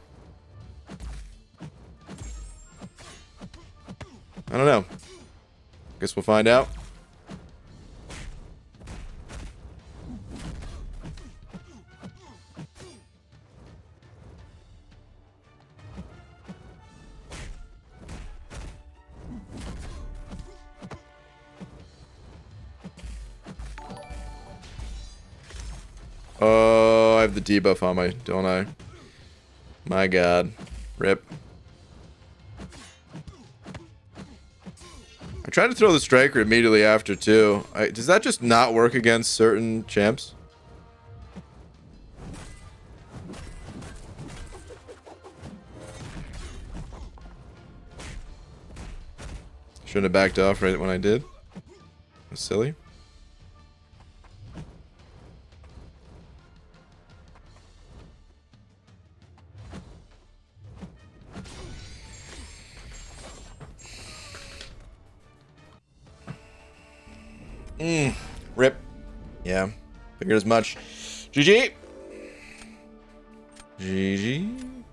I don't know. Guess we'll find out. Debuff on my, don't I? My god. Rip. I tried to throw the striker immediately after too. I, does that just not work against certain champs? Shouldn't have backed off right when I did. That's silly. Figured as much. GG. GG.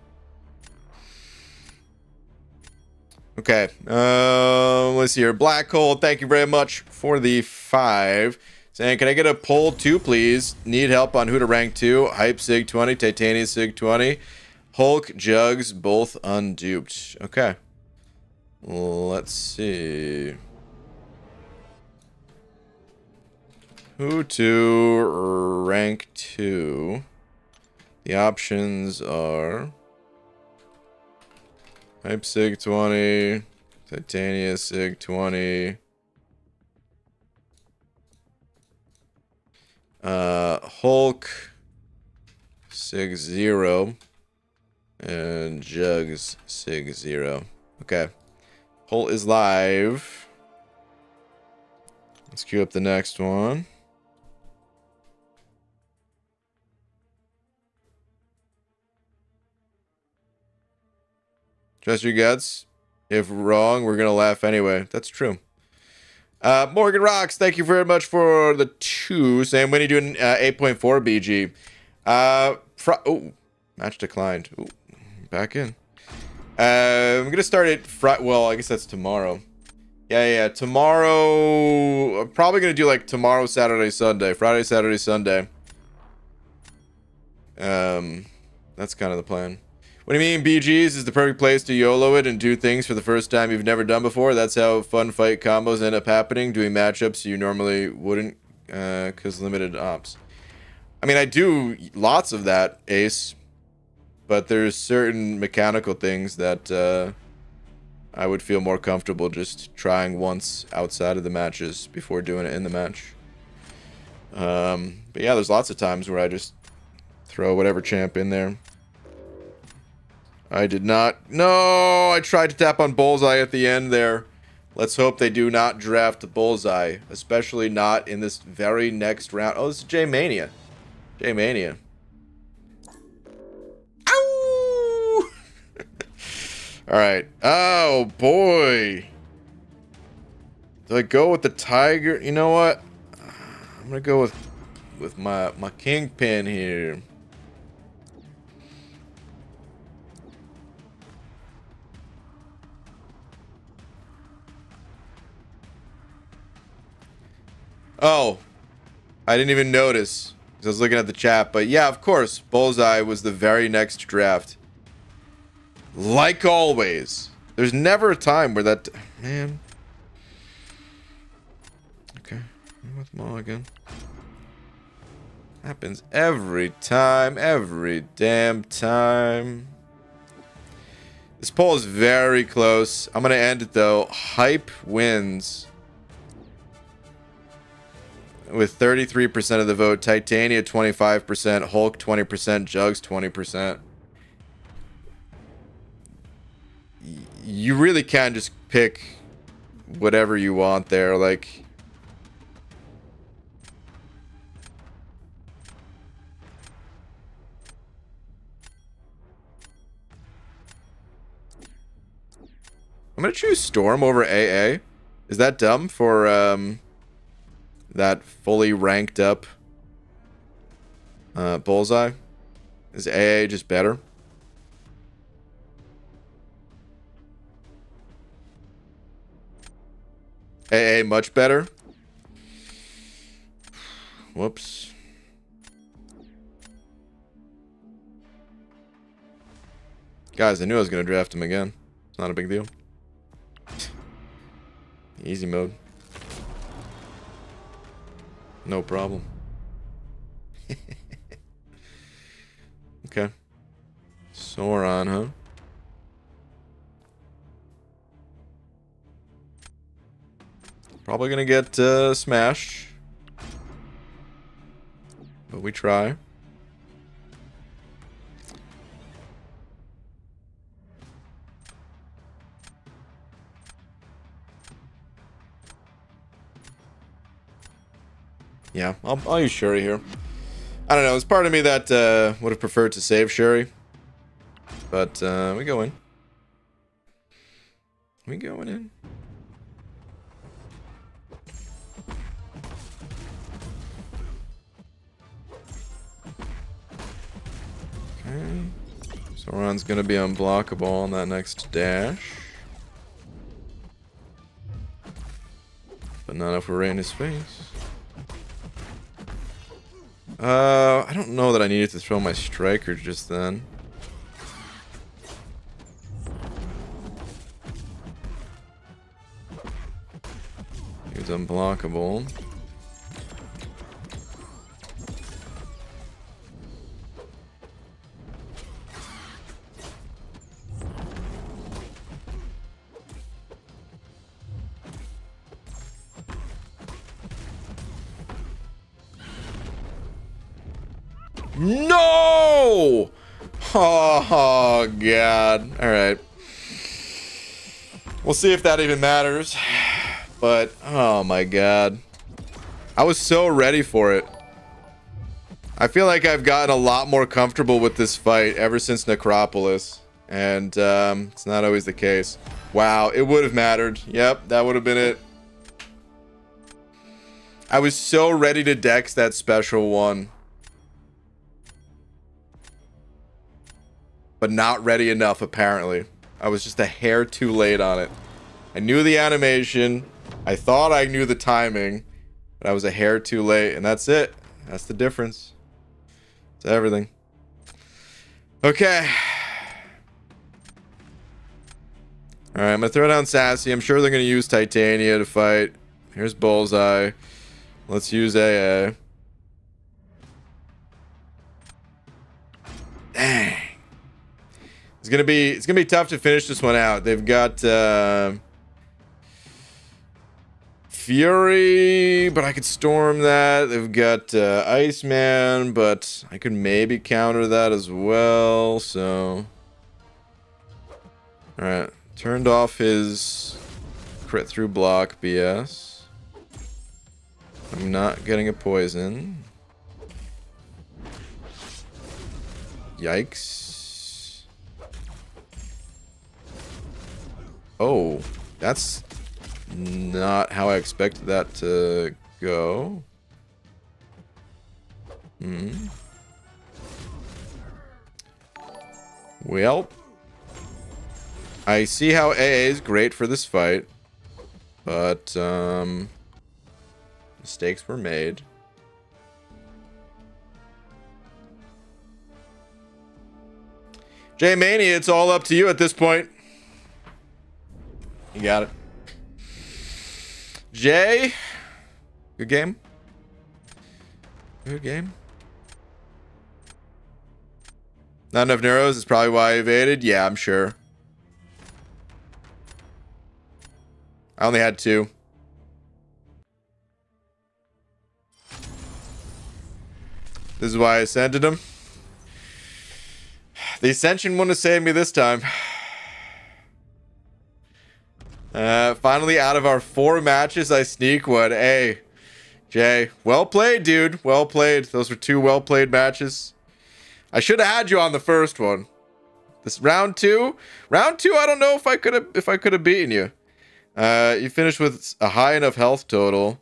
Okay. Uh, let's see here. Black Hole, thank you very much for the five. Saying, can I get a poll two, please? Need help on who to rank two. Hype Sig 20, Titania Sig 20. Hulk, Jugs, both unduped. Okay. Let's see. Who to rank 2? The options are... Hype Sig 20, Titania Sig 20, uh, Hulk Sig 0, and Jugs Sig 0. Okay. Hulk is live. Let's queue up the next one. Trust your guts. If wrong, we're to laugh anyway. That's true. Uh, Morgan Rocks, thank you very much for the two. Sam, you doing uh, 8.4 BG? Uh, oh, match declined. Ooh, back in. Uh, I'm to start it, fr well, I guess that's tomorrow. Yeah, yeah, tomorrow, I'm probably to do like tomorrow, Saturday, Sunday. Friday, Saturday, Sunday. Um, that's kind of the plan. What do you mean, BGs is the perfect place to YOLO it and do things for the first time you've never done before? That's how fun fight combos end up happening, doing matchups you normally wouldn't, because uh, limited ops. I mean, I do lots of that, Ace, but there's certain mechanical things that uh, I would feel more comfortable just trying once outside of the matches before doing it in the match. Um, but yeah, there's lots of times where I just throw whatever champ in there. I did not. No, I tried to tap on Bullseye at the end there. Let's hope they do not draft Bullseye, especially not in this very next round. Oh, this is J-Mania. J-Mania. Ow! *laughs* All right. Oh, boy. Do I go with the Tiger? You know what? I'm to go with with my, my Kingpin here. Oh, I didn't even notice. I was looking at the chat. But yeah, of course, Bullseye was the very next draft. Like always. There's never a time where that... Man. Okay. I'm with Maul again. Happens every time. Every damn time. This poll is very close. I'm to end it, though. Hype wins. With 33% of the vote, Titania 25%, Hulk 20%, Jugs 20%. You really can just pick whatever you want there. Like, I'm gonna choose Storm over AA. Is that dumb for um, that fully ranked up uh, Bullseye? Is AA just better? AA much better? Whoops. Guys, I knew I was going to draft him again. It's not a big deal. Easy mode. No problem. *laughs* okay. Sauron, huh? Probably gonna get uh, smashed. But we try. Yeah, I'll, I'll use Shuri here. I don't know. It's part of me that uh, would have preferred to save Shuri. But uh, we go in. We going in. Okay. Sauron's gonna be unblockable on that next dash. But not if we're right in his face. Uh, I don't know that I needed to throw my striker just then. He's unblockable. No! Oh, God. All right. We'll see if that even matters. But, oh my God. I was so ready for it. I feel like I've gotten a lot more comfortable with this fight ever since Necropolis. And um, it's not always the case. Wow, it would have mattered. Yep, that would have been it. I was so ready to dex that special one. But not ready enough apparently. I was just a hair too late on it. I knew the animation. I thought I knew the timing, but I was a hair too late, and that's it. That's the difference. It's everything. Okay. Alright, I'm going to throw down Sassy. I'm sure they're going to use Titania to fight. Here's Bullseye. Let's use AA. Dang. It's gonna be it's gonna be tough to finish this one out. They've got uh, Fury, but I could storm that. They've got uh, Iceman, but I could maybe counter that as well. So, all right, turned off his crit through block BS. I'm not getting a poison. Yikes. Oh, that's not how I expected that to go. Hmm. Well, I see how AA is great for this fight, but um, mistakes were made. J Mania, it's all up to you at this point. You got it. Jay. Good game. Good game. Not enough neuros is probably why I evaded. Yeah, I'm sure. I only had two. This is why I ascended him. The ascension wouldn't have saved me this time. Uh, finally, out of our four matches, I sneak one. Hey, Jay, well played, dude. Well played. Those were two well played matches. I should have had you on the first one. This round two, round two. I don't know if I could have if I could have beaten you. Uh, you finished with a high enough health total.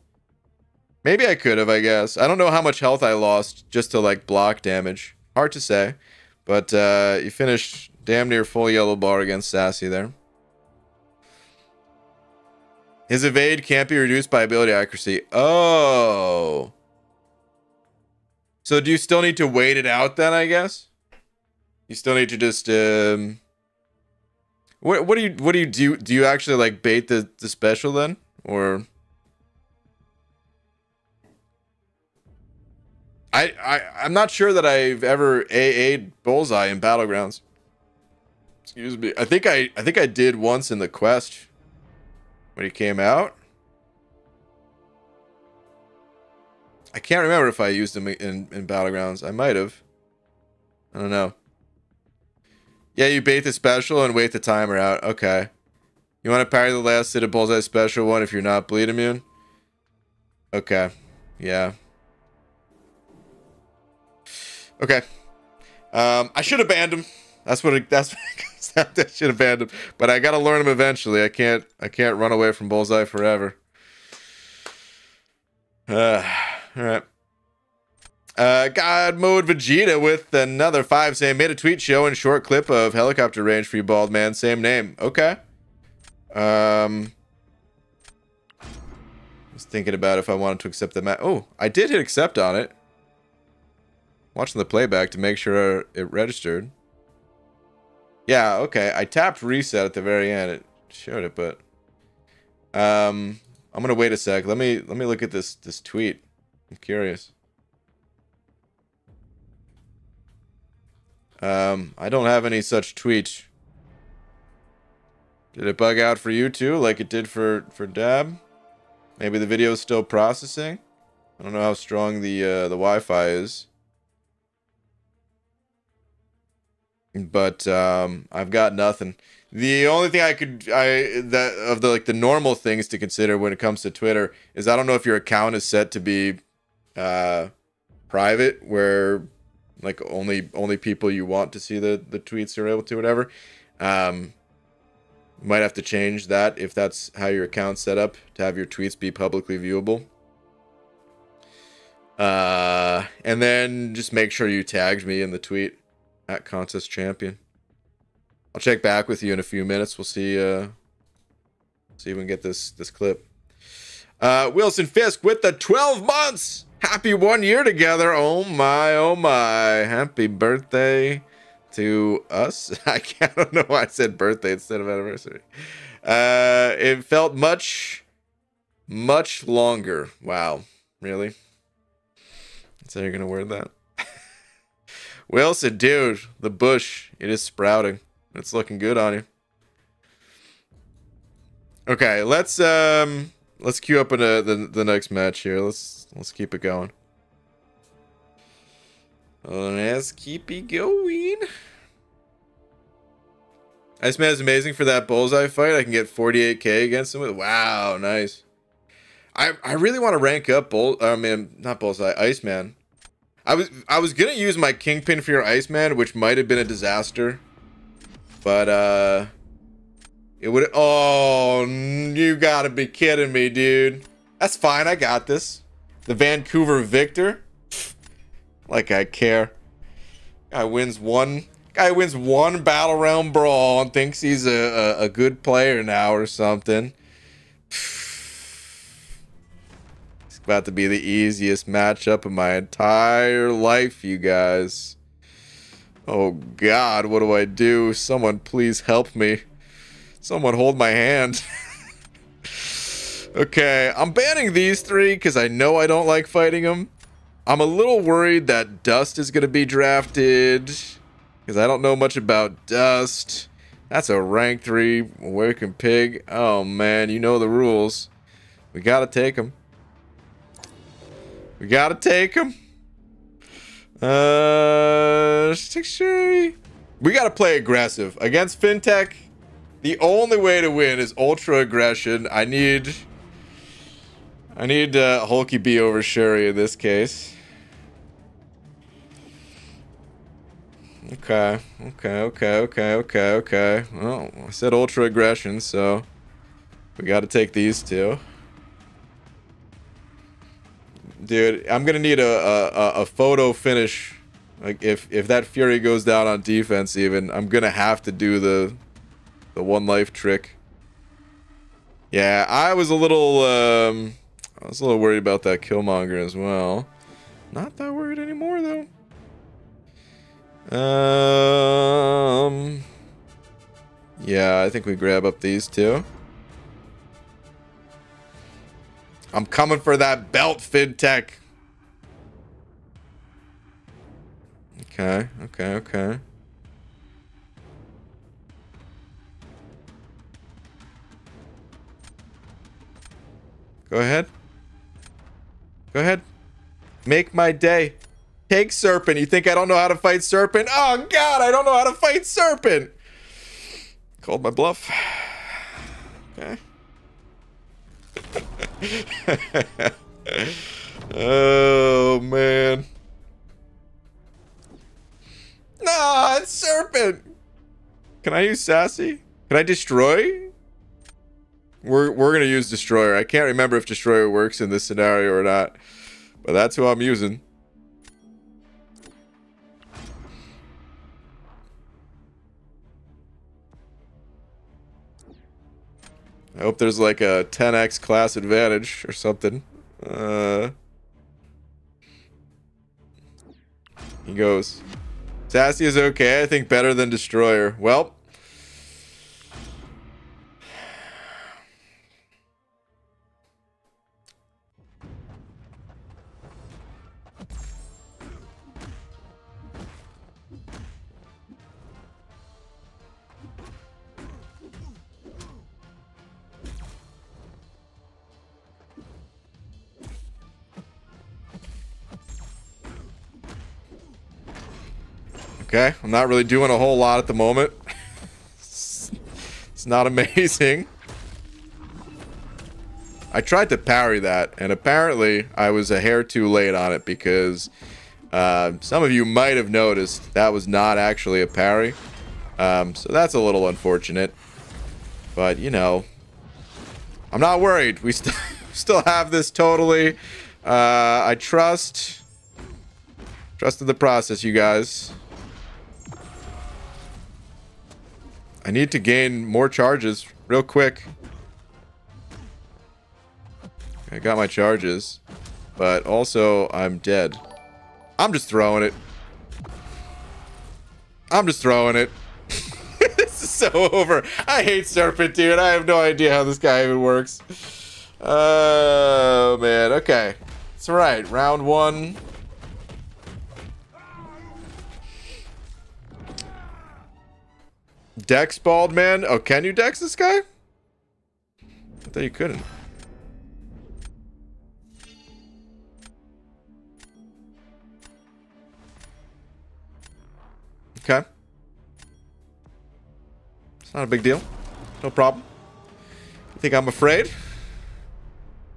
Maybe I could have. I guess I don't know how much health I lost just to like block damage. Hard to say, but uh, you finished damn near full yellow bar against Sassy there. His evade can't be reduced by ability accuracy. Oh. So do you still need to wait it out then, I guess? You still need to just um What what do you what do you do do you actually like bait the the special then or I I I'm not sure that I've ever AA'd bullseye in battlegrounds. Excuse me. I think I I think I did once in the quest when he came out. I can't remember if I used him in, in Battlegrounds. I might have. I don't know. Yeah, you bait the special and wait the timer out. Okay. You want to parry the last hit of Bullseye special one if you're not bleed immune? Okay. Yeah. Okay. Um, I should have banned him. That's what it, that's *laughs* I should have banned him, but I gotta learn him eventually. I can't I can't run away from Bullseye forever. Uh, *sighs* all right. Uh, God mode Vegeta with another five saying made a tweet showing short clip of helicopter range for you, bald man. Same name. Okay. Um, was thinking about if I wanted to accept the match. Oh, I did hit accept on it. Watching the playback to make sure it registered. Yeah, okay. I tapped reset at the very end. It showed it, but um I'm gonna wait a sec. Let me let me look at this this tweet. I'm curious. Um, I don't have any such tweet. Did it bug out for you too, like it did for for Dab? Maybe the video is still processing. I don't know how strong the uh, the Wi-Fi is. But um, I've got nothing. The only thing I could I that of the like the normal things to consider when it comes to Twitter is I don't know if your account is set to be uh, private where like only only people you want to see the the tweets are able to whatever. Um, might have to change that if that's how your account's set up to have your tweets be publicly viewable. Uh, and then just make sure you tagged me in the tweet at contest champion. I'll check back with you in a few minutes. We'll see uh see if we can get this this clip. Uh Wilson Fisk with the 12 months. Happy one year together. Oh my, oh my. Happy birthday to us. *laughs* I, I don't know why I said birthday instead of anniversary. Uh it felt much much longer. Wow. Really? How you're gonna word that? Wilson, dude, the bush, it is sprouting. It's looking good on you. Okay, let's um let's queue up in a, the the next match here. Let's let's keep it going. Let's keep it going. Iceman is amazing for that bullseye fight. I can get 48k against him with. Wow, nice. I I really want to rank up bull. I mean, not bullseye, Iceman. I was I was gonna use my Kingpin for your Iceman, which might have been a disaster. But uh it would oh you gotta be kidding me, dude. That's fine, I got this. The Vancouver Victor. Like I care. Guy wins one guy wins one battle round brawl and thinks he's a, a, a good player now or something. About to be the easiest matchup of my entire life, you guys. Oh god, what do I do? Someone please help me. Someone hold my hand. *laughs* okay, I'm banning these three because I know I don't like fighting them. I'm a little worried that Dust is going to be drafted because I don't know much about Dust. That's a rank 3 Awakened Pig. Oh man, you know the rules. We got to take him. We gotta take him. Uh, we gotta play aggressive against fintech. The only way to win is ultra aggression. I need, I need uh, Hulky B over Shuri in this case. Okay, okay, okay, okay, okay, okay. Well, I said ultra aggression, so we got to take these two. Dude, I'm gonna need a, a a photo finish. Like if if that Fury goes down on defense, even I'm gonna have to do the the one life trick. Yeah, I was a little um, I was a little worried about that Killmonger as well. Not that worried anymore though. Um, yeah, I think we grab up these two. I'm coming for that belt, FinTech. Okay, okay, okay. Go ahead. Go ahead. Make my day. Take Serpent. You think I don't know how to fight Serpent? Oh, God, I don't know how to fight Serpent. Called my bluff. *sighs* Okay. *laughs* oh, man. Nah, it's Serpent. Can I use Sassy? Can I destroy? We're, we're going to use Destroyer. I can't remember if Destroyer works in this scenario or not. But that's who I'm using. I hope there's like a 10x class advantage or something. Uh, he goes. Sassy is okay. I think better than Destroyer. Well, Okay, I'm not really doing a whole lot at the moment. it's not amazing. I tried to parry that, and apparently I was a hair too late on it because uh, some of you might have noticed that was not actually a parry. Um, so that's a little unfortunate. But, you know, I'm not worried. We st *laughs* still have this totally. Uh, I trust. Trust in the process, you guys. I need to gain more charges real quick. I got my charges, but also I'm dead. I'm just throwing it. I'm just throwing it. *laughs* this is so over. I hate Serpent, dude. I have no idea how this guy even works. Oh, man. Okay. It's alright. Round one. Dex bald man. Oh, can you dex this guy? I thought you couldn't. Okay. It's not a big deal. No problem. You think I'm afraid?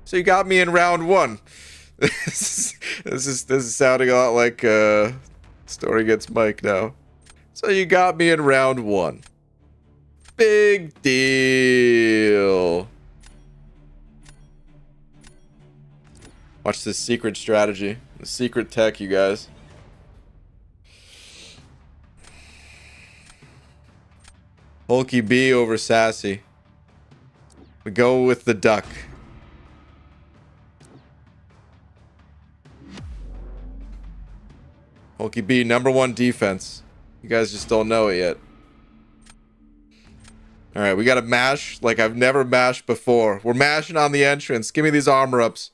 So you got me in round one. *laughs* this is this is sounding a lot like uh story gets Mike now. So you got me in round one. Big deal. Watch this secret strategy. The secret tech, you guys. Hulky B over Sassy. We go with the duck. Hulky B, number one defense. You guys just don't know it yet. All right, we got to mash like I've never mashed before. We're mashing on the entrance. Give me these armor ups.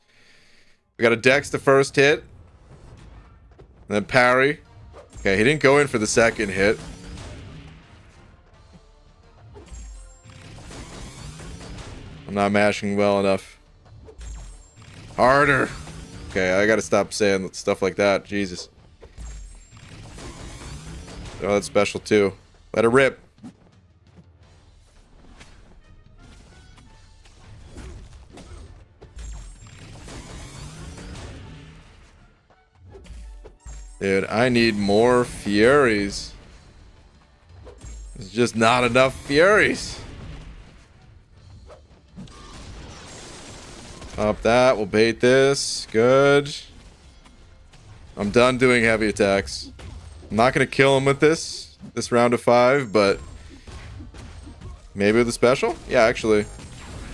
We got to dex the first hit. Then parry. Okay, he didn't go in for the second hit. I'm not mashing well enough. Harder. Okay, I gotta stop saying stuff like that. Jesus. Oh, that's special too. Let it rip. Dude, I need more Furies. There's just not enough Furies. Pop that. We'll bait this. Good. I'm done doing heavy attacks. I'm not going to kill him with this, this round of five, but maybe with a special? Yeah, actually.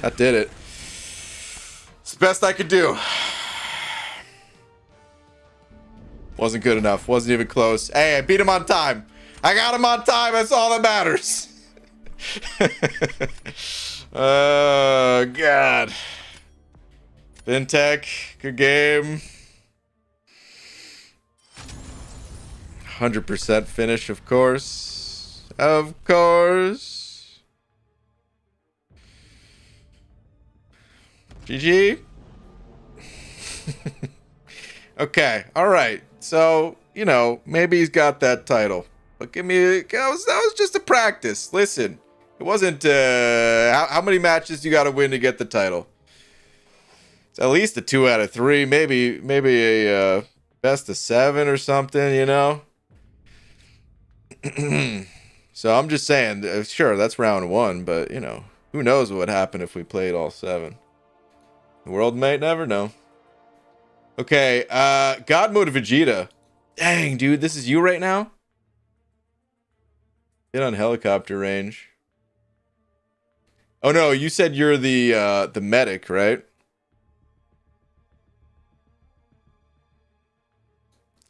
That did it. It's the best I could do. Wasn't good enough. Wasn't even close. Hey, I beat him on time. I got him on time. That's all that matters. *laughs* oh, God. Fintech, good game. 100% finish, of course. Of course. GG. Okay, all right. So, you know, maybe he's got that title. But give me, that was, that was just a practice. Listen, it wasn't, uh, how, how many matches you got to win to get the title? It's at least a two out of three, maybe, maybe a uh, best of seven or something, you know? *clears throat* so I'm just saying, uh, sure, that's round one, but, you know, who knows what would happen if we played all seven? The world might never know. Okay, uh, God Mode Vegeta. Dang, dude, this is you right now? Get on helicopter range. Oh no, you said you're the uh the medic, right?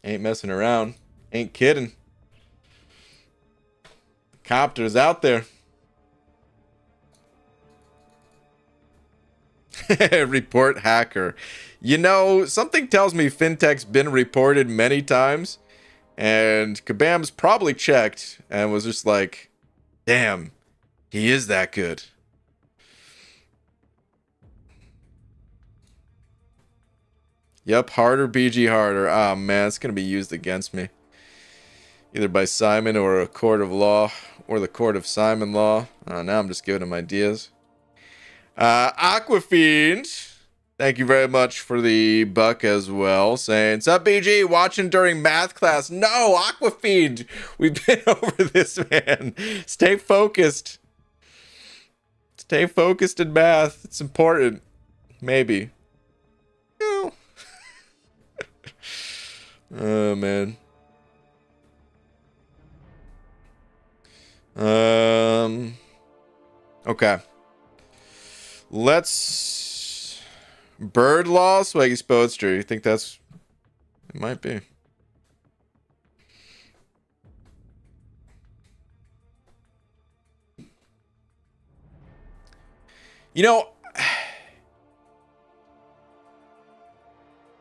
Ain't messing around. Ain't kidding. Copters out there. *laughs* Report hacker. You know, something tells me FinTech's been reported many times, and Kabam's probably checked and was just like, damn, he is that good. Yep, harder BG harder. Ah, oh, man, it's going to be used against me. Either by Simon or a court of law, or the court of Simon law. Uh, now I'm just giving him ideas. Uh, Aquafiend. Thank you very much for the buck as well. Saying, Sup, BG? Watching during math class. No, Aquafiend. We've been *laughs* over this, man. Stay focused. Stay focused in math. It's important. Maybe. No. *laughs* oh, man. Um. Okay. Let's bird law swaggy spoadster. You think that's it might be. You know, I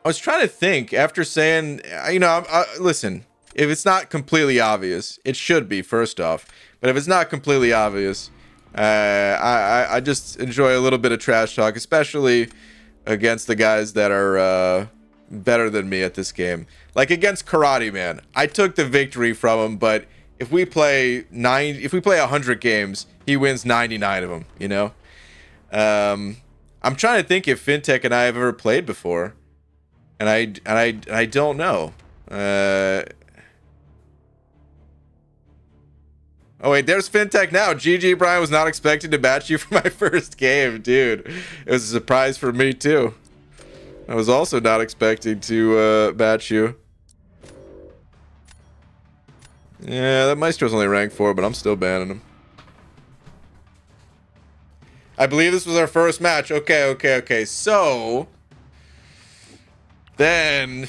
was trying to think after saying, uh, you know, I, uh, listen, if it's not completely obvious, it should be first off. But if it's not completely obvious, uh, I, I just enjoy a little bit of trash talk, especially against the guys that are uh, better than me at this game. Like against Karate Man, I took the victory from him, but if we play nine, if we play hundred games, he wins ninety nine of them. You know. Um, I'm trying to think if FinTech and I have ever played before, and I and I I don't know. Uh, Oh wait, there's FinTech now. GG Brian was not expecting to match you *laughs* for my first game, dude. It was a surprise for me too. I was also not expecting to uh, batch you. Yeah, that Maestro's only rank 4, but I'm still banning him. I believe this was our first match. Okay, okay, okay. So, then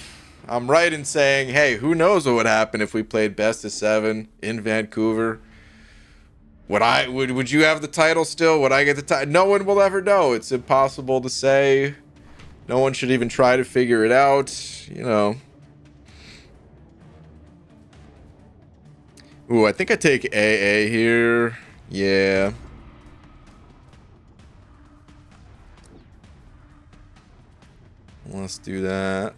I'm right in saying, hey, who knows what would happen if we played best of seven in Vancouver? Would I would would you have the title still? Would I get the title? No one will ever know. It's impossible to say. No one should even try to figure it out. You know. Ooh, I think I take AA here. Yeah. Let's do that.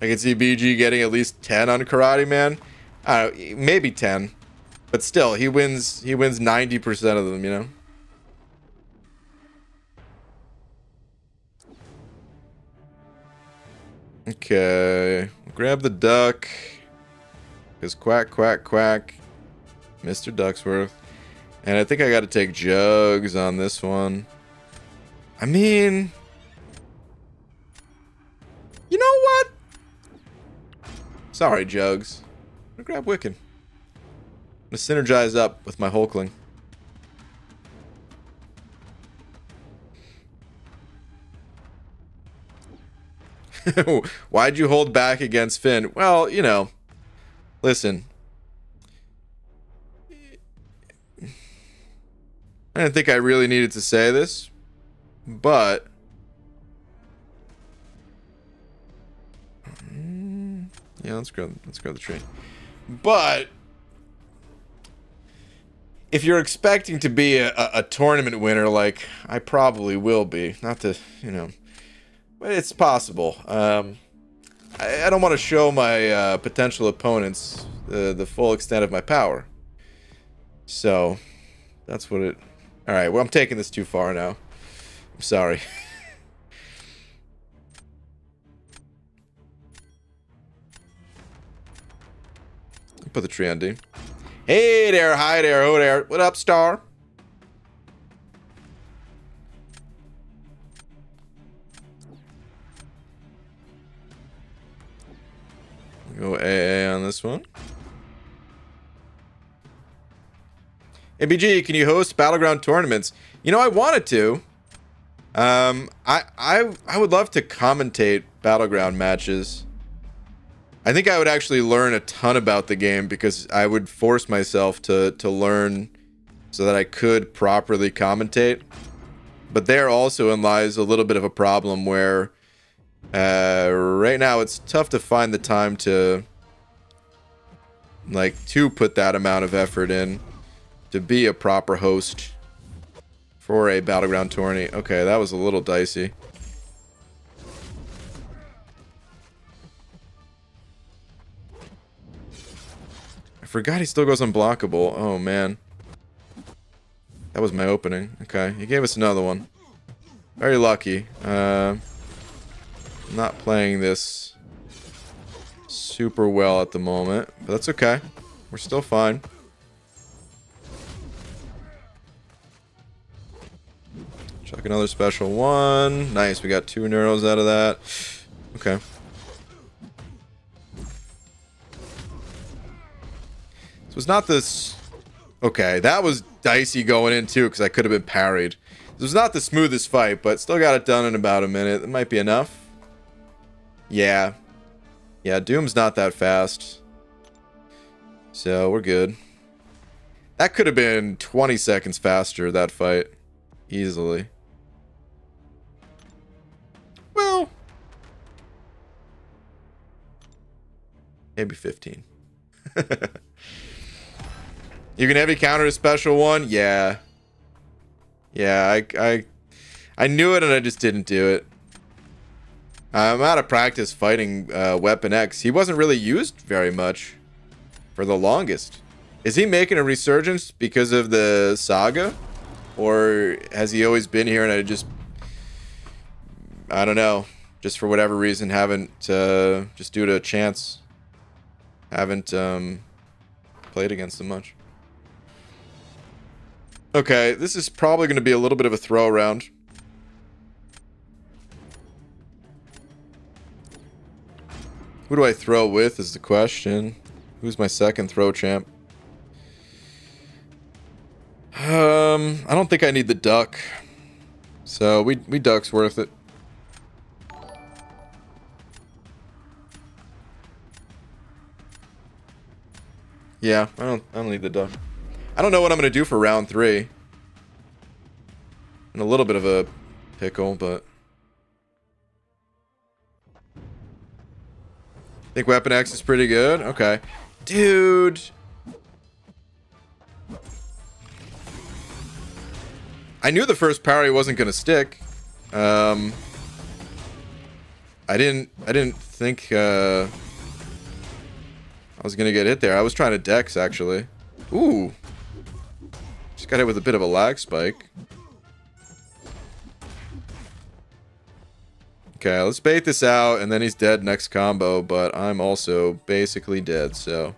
I can see BG getting at least 10 on Karate Man. I maybe 10. But still, he wins he wins 90% of them, you know? Okay. Grab the duck. Because quack, quack, quack. Mr. Ducksworth. And I think I got to take jugs on this one. I mean... You know what? Sorry, Jugs. Grab Wiccan. I'm gonna synergize up with my Hulkling. *laughs* Why'd you hold back against Finn? Well, you know, listen. I didn't think I really needed to say this, but mm, yeah, let's grab let's grab the train. But if you're expecting to be a, a, a tournament winner, like I probably will be, not to you know but it's possible. Um, I, I, don't want to show my uh, potential opponents the, the full extent of my power. So, that's what it... Alright, well, I'm taking this too far now. I'm sorry. *laughs* Put the tree on D. Hey there, hi there, oh there. What up, star? Go AA on this one. MBG, can you host battleground tournaments? You know, I wanted to. Um, I I I would love to commentate battleground matches. I think I would actually learn a ton about the game because I would force myself to to learn so that I could properly commentate. But there also in lies a little bit of a problem where uh, right now, it's tough to find the time to, like, to put that amount of effort in to be a proper host for a Battleground tourney. Okay, that was a little dicey. Forgot he still goes unblockable. Oh, man. That was my opening. Okay, he gave us another one. Very lucky. Uh not playing this super well at the moment, but that's okay. We're still fine. Chuck another special one. Nice, we got two neuros out of that. Okay. So it's not this... Okay, that was dicey going in too, because I could have been parried. This was not the smoothest fight, but still got it done in about a minute. It might be enough. Yeah. Yeah, Doom's not that fast. So, we're good. That could have been 20 seconds faster, that fight. Easily. Well. Maybe 15. *laughs* you can heavy counter a special one? Yeah. Yeah, I, I, I knew it and I just didn't do it. I'm out of practice fighting uh, Weapon X. He wasn't really used very much for the longest. Is he making a resurgence because of the saga? Or has he always been here and I just... I don't know. Just for whatever reason haven't... Uh, just due to a chance. Haven't um, played against him much. Okay, this is probably going to be a little bit of a throw around. Who do I throw with is the question. Who's my second throw champ? Um, I don't think I need the duck. So we we duck's worth it. Yeah, I don't I don't need the duck. I don't know what I'm gonna do for round three. In a little bit of a pickle, but I Think Weapon X is pretty good? Okay. Dude. I knew the first parry wasn't going to stick. Um, I didn't I didn't think uh I was gonna get hit there. I was trying to dex actually. Ooh. Got hit with a bit of a lag spike. Okay, let's bait this out, and then he's dead next combo, but I'm also basically dead, so...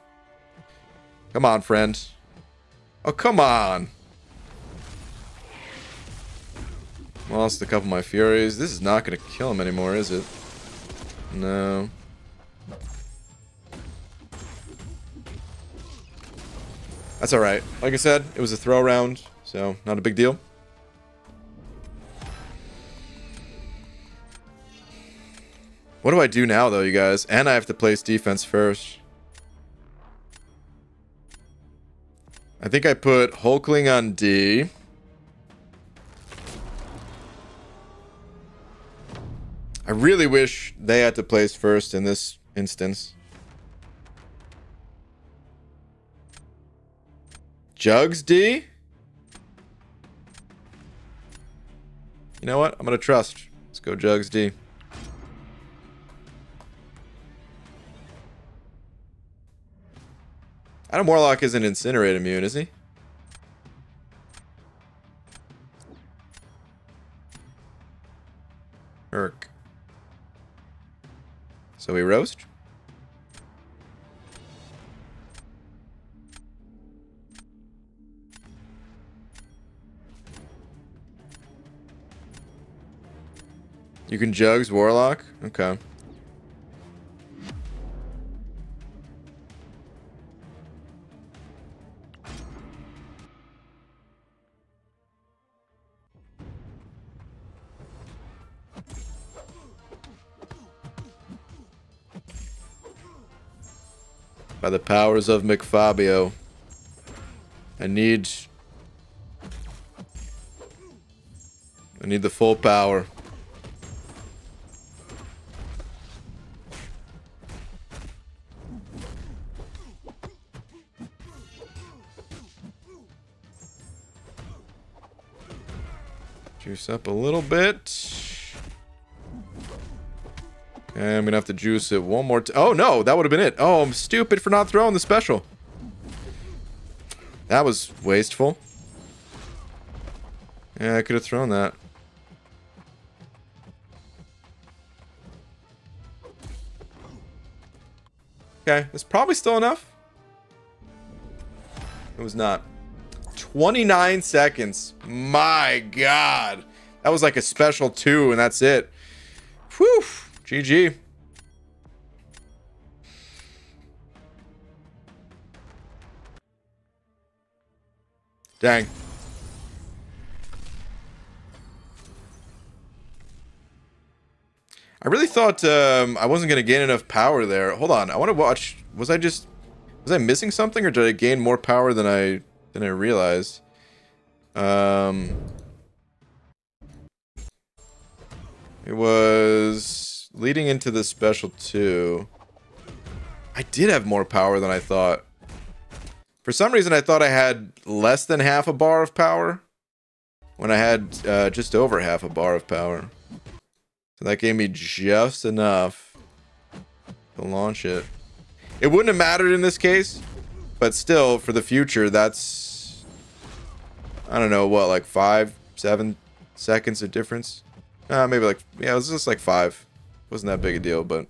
Come on, friend. Oh, come on! Lost a couple of my Furies. This is not going to kill him anymore, is it? No. That's alright. Like I said, it was a throw round, so not a big deal. What do I do now, though, you guys? And I have to place defense first. I think I put Hulkling on D. I really wish they had to place first in this instance. Jugs D? You know what? I'm going to trust. Let's go Jugs D. Adam Warlock isn't incinerate immune, is he? Erk. So we roast? You can jugs Warlock? Okay. By the powers of McFabio. I need... I need the full power. Up a little bit. Okay, I'm gonna have to juice it one more time. Oh no, that would have been it. Oh, I'm stupid for not throwing the special. That was wasteful. Yeah, I could have thrown that. Okay, that's probably still enough. It was not. 29 seconds. My God. That was like a special two, and that's it. Whew. GG. Dang. I really thought um, I wasn't going to gain enough power there. Hold on. I want to watch. Was I just... Was I missing something or did I gain more power than I than I realized? Um... It was leading into the special two. I did have more power than I thought. For some reason, I thought I had less than half a bar of power when I had uh, just over half a bar of power. So that gave me just enough to launch it. It wouldn't have mattered in this case, but still, for the future, that's... I don't know, what, like five, seven seconds of difference? Uh, maybe like, yeah, it was just like five. Wasn't that big a deal, but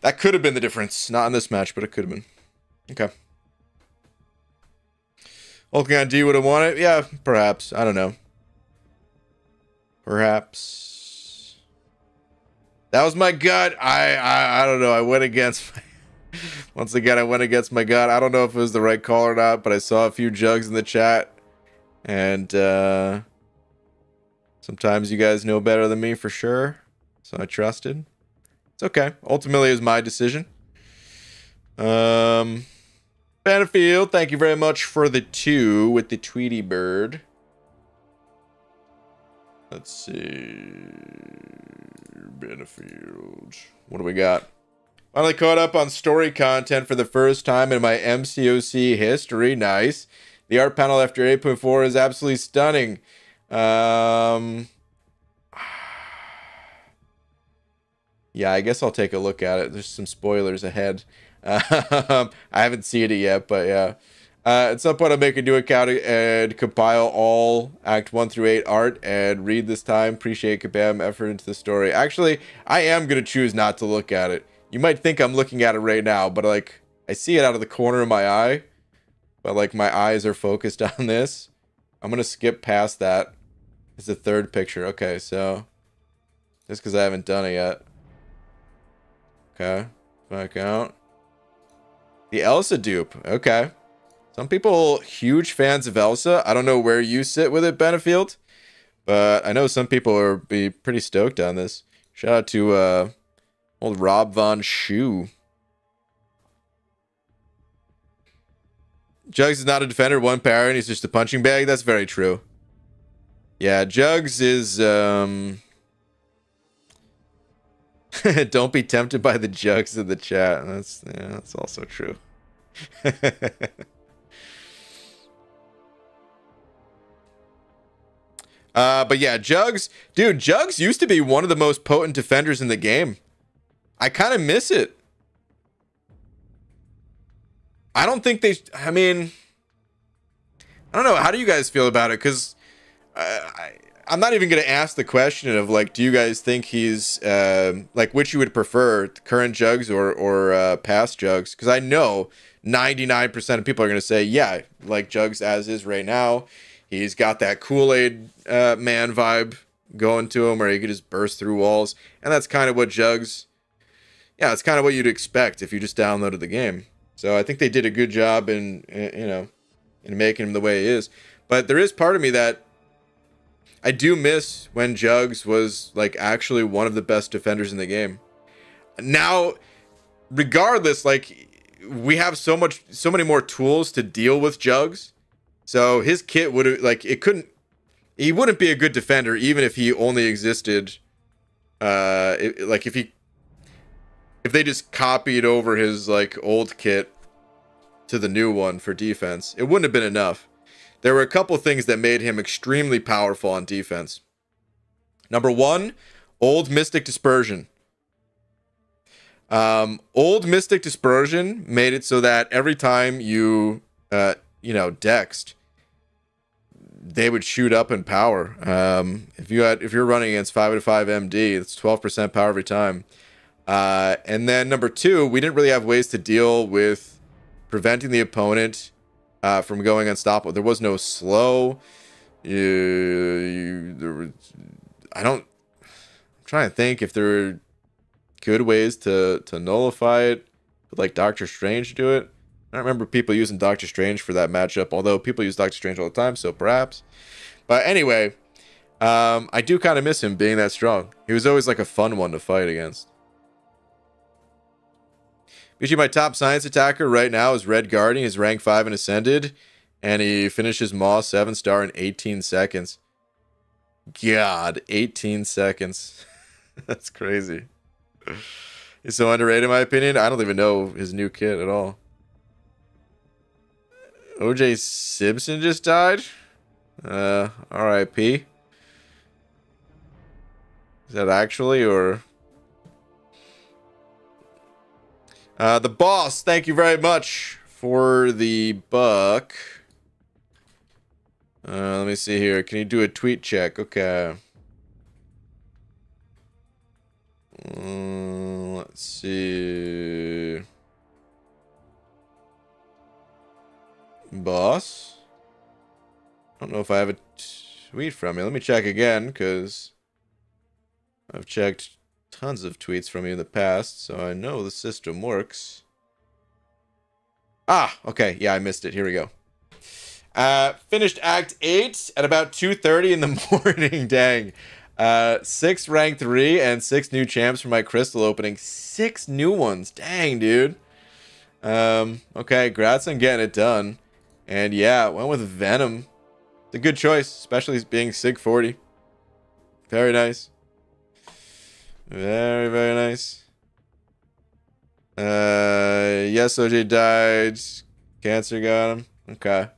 that could have been the difference. Not in this match, but it could have been. Okay. Hulkling on D would have won it? Yeah, perhaps. I don't know. Perhaps. That was my gut. I, I, I don't know. I went against my... *laughs* Once again, I went against my gut. I don't know if it was the right call or not, but I saw a few jugs in the chat. And, uh... Sometimes you guys know better than me for sure. So I trusted. It's okay. Ultimately, it was my decision. Um, Battlefield, thank you very much for the two with the Tweety Bird. Let's see. Battlefield. What do we got? Finally caught up on story content for the first time in my MCOC history. Nice. The art panel after 8.4 is absolutely stunning. Um, yeah, I guess I'll take a look at it. There's some spoilers ahead. *laughs* Um, I haven't seen it yet, but yeah. Uh, at some point, I'll make a new account and compile all Act 1 through 8 art and read this time. Appreciate Kabam effort into the story. Actually, I am going to choose not to look at it. You might think I'm looking at it right now, but like, I see it out of the corner of my eye. But like, my eyes are focused *laughs* on this. I'm going to skip past that. It's the third picture. Okay, so... Just because I haven't done it yet. Okay. Back out. The Elsa dupe. Okay. Some people huge fans of Elsa. I don't know where you sit with it, Benefield. But I know some people are be pretty stoked on this. Shout out to uh old Rob Von Schu. Jugs is not a defender, one power, and he's just a punching bag. That's very true. Yeah, Jugs is um *laughs* Don't be tempted by the jugs in the chat. That's yeah, that's also true. *laughs* uh, but yeah, Jugs, dude, Jugs used to be one of the most potent defenders in the game. I kind of miss it. I don't think they. I mean, I don't know. How do you guys feel about it? Because I, I'm not even going to ask the question of like, do you guys think he's uh, like which you would prefer, current jugs or or uh, past jugs? Because I know 99% of people are going to say, yeah, like jugs as is right now. He's got that Kool Aid uh, man vibe going to him, where he could just burst through walls, and that's kind of what jugs. Yeah, it's kind of what you'd expect if you just downloaded the game. So I think they did a good job in, in you know in making him the way he is. But there is part of me that I do miss when Jugs was like actually one of the best defenders in the game. Now, regardless, like we have so much, so many more tools to deal with Jugs. So his kit would have like it couldn't. He wouldn't be a good defender even if he only existed. Uh, it, like if he, if they just copied over his like old kit to the new one for defense, it wouldn't have been enough there were a couple things that made him extremely powerful on defense. Number one, old Mystic Dispersion. Um, old Mystic Dispersion made it so that every time you, uh, you know, dexed, they would shoot up in power. Um, if you had, if you're running against five to five MD, it's twelve percent power every time. Uh, and then number two, we didn't really have ways to deal with preventing the opponent uh, from going unstoppable. There was no slow. You, you, there was, I don't. I'm trying to think if there are good ways to to nullify it, but like Doctor Strange do it. I don't remember people using Doctor Strange for that matchup, although people use Doctor Strange all the time, so perhaps. But anyway, um, I do kind of miss him being that strong. He was always like a fun one to fight against. Usually my top science attacker right now is Red Guardian. He's rank 5 and Ascended. And he finishes Maw 7 star in 18 seconds. God, 18 seconds. *laughs* That's crazy. He's so underrated in my opinion. I don't even know his new kit at all. OJ Simpson just died? Uh, RIP. Is that actually or Uh, the boss, thank you very much for the buck. Uh, let me see here. Can you do a tweet check? Okay. Uh, let's see. Boss? I don't know if I have a tweet from you. Let me check again, because I've checked tons of tweets from you in the past, so I know the system works. Ah, okay. Yeah, I missed it. Here we go. Uh, finished Act 8 at about 2.30 in the *laughs* morning. Dang. Uh, six rank 3 and six new champs for my crystal opening. Six new ones. Dang, dude. Um, okay, congrats on getting it done. And yeah, went with Venom. It's a good choice, especially being Sig 40. Very nice. Very, very nice. Uh, yes, OJ died. Cancer got him. Okay.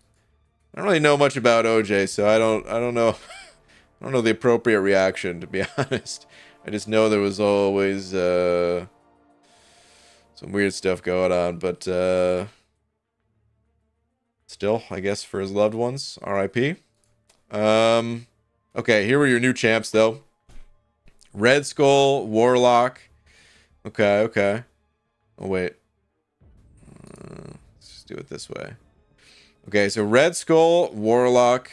I don't really know much about OJ, so I don't, I don't know, *laughs* I don't know the appropriate reaction to be *laughs* honest. I just know there was always uh, some weird stuff going on, but uh, still, I guess for his loved ones, R.I.P. Um, okay, here were your new champs though. Red Skull, Warlock. Okay, okay. Oh wait, uh, let's just do it this way. Okay, so Red Skull, Warlock,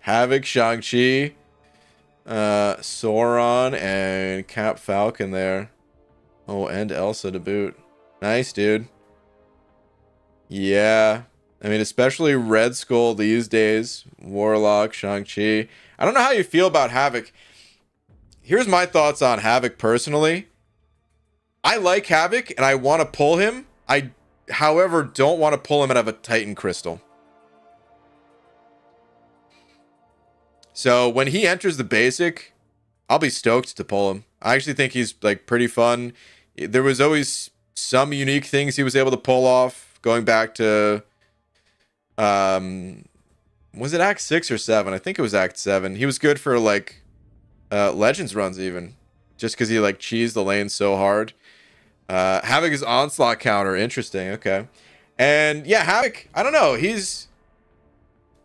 Havoc, Shang-Chi, uh, Sauron, and Cap Falcon there. Oh, and Elsa to boot. Nice, dude. Yeah. I mean, especially Red Skull these days. Warlock, Shang-Chi. I don't know how you feel about Havoc. Here's my thoughts on Havoc personally. I like Havoc and I want to pull him. I, however, don't want to pull him out of a Titan Crystal. So when he enters the basic, I'll be stoked to pull him. I actually think he's like pretty fun. There was always some unique things he was able to pull off going back to um was it act 6 or 7? I think it was act 7. He was good for like uh legends runs even just cuz he like cheesed the lane so hard. Uh having his onslaught counter interesting. Okay. And yeah, Havoc, I don't know. He's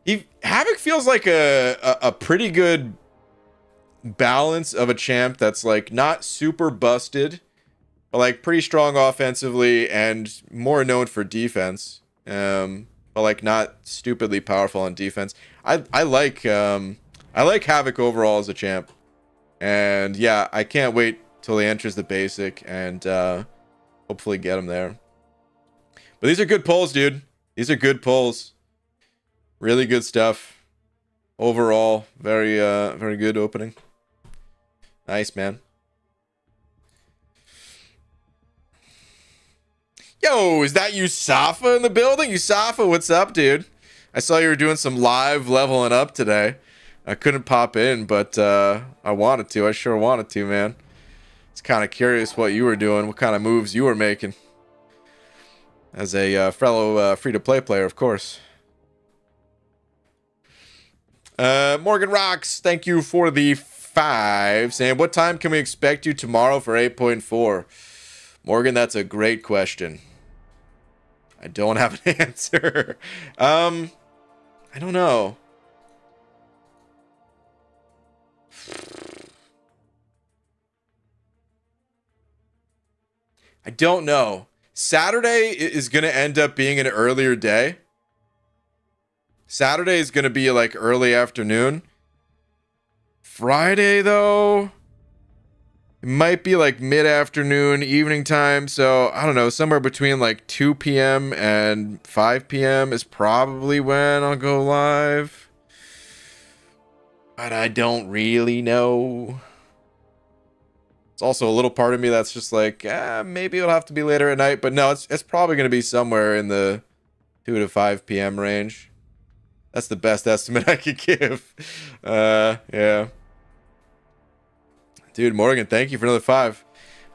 he Havoc feels like a, a, a pretty good balance of a champ that's like not super busted, but like pretty strong offensively and more known for defense. Um, but like not stupidly powerful on defense. I I like um I like Havoc overall as a champ. And yeah, I can't wait till he enters the basic and uh hopefully get him there. But these are good pulls, dude. These are good pulls. Really good stuff. Overall, very uh very good opening. Nice, man. Yo, is that Usafa in the building? Usafa, what's up, dude? I saw you were doing some live leveling up today. I couldn't pop in, but uh, I wanted to. I sure wanted to, man. It's kind of curious what you were doing, what kind of moves you were making. As a uh, fellow uh, free-to-play player, of course. Uh, Morgan Rocks, thank you for the five. Saying, what time can we expect you tomorrow for 8.4? Morgan, that's a great question. I don't *laughs* have an answer. um, I don't know. I don't know. Saturday is going to end up being an earlier day. Saturday is going to be like early afternoon. Friday, though, it might be like mid afternoon, evening time. So I don't know, somewhere between like 2 p.m. and 5 p.m. is probably when I'll go live. But I don't really know. It's also a little part of me that's just like, eh, maybe it'll have to be later at night. But no, it's, it's probably going to be somewhere in the 2 to 5 p.m. range. That's the best *laughs* estimate I could give. Uh, yeah. Dude, Morgan, thank you for another five.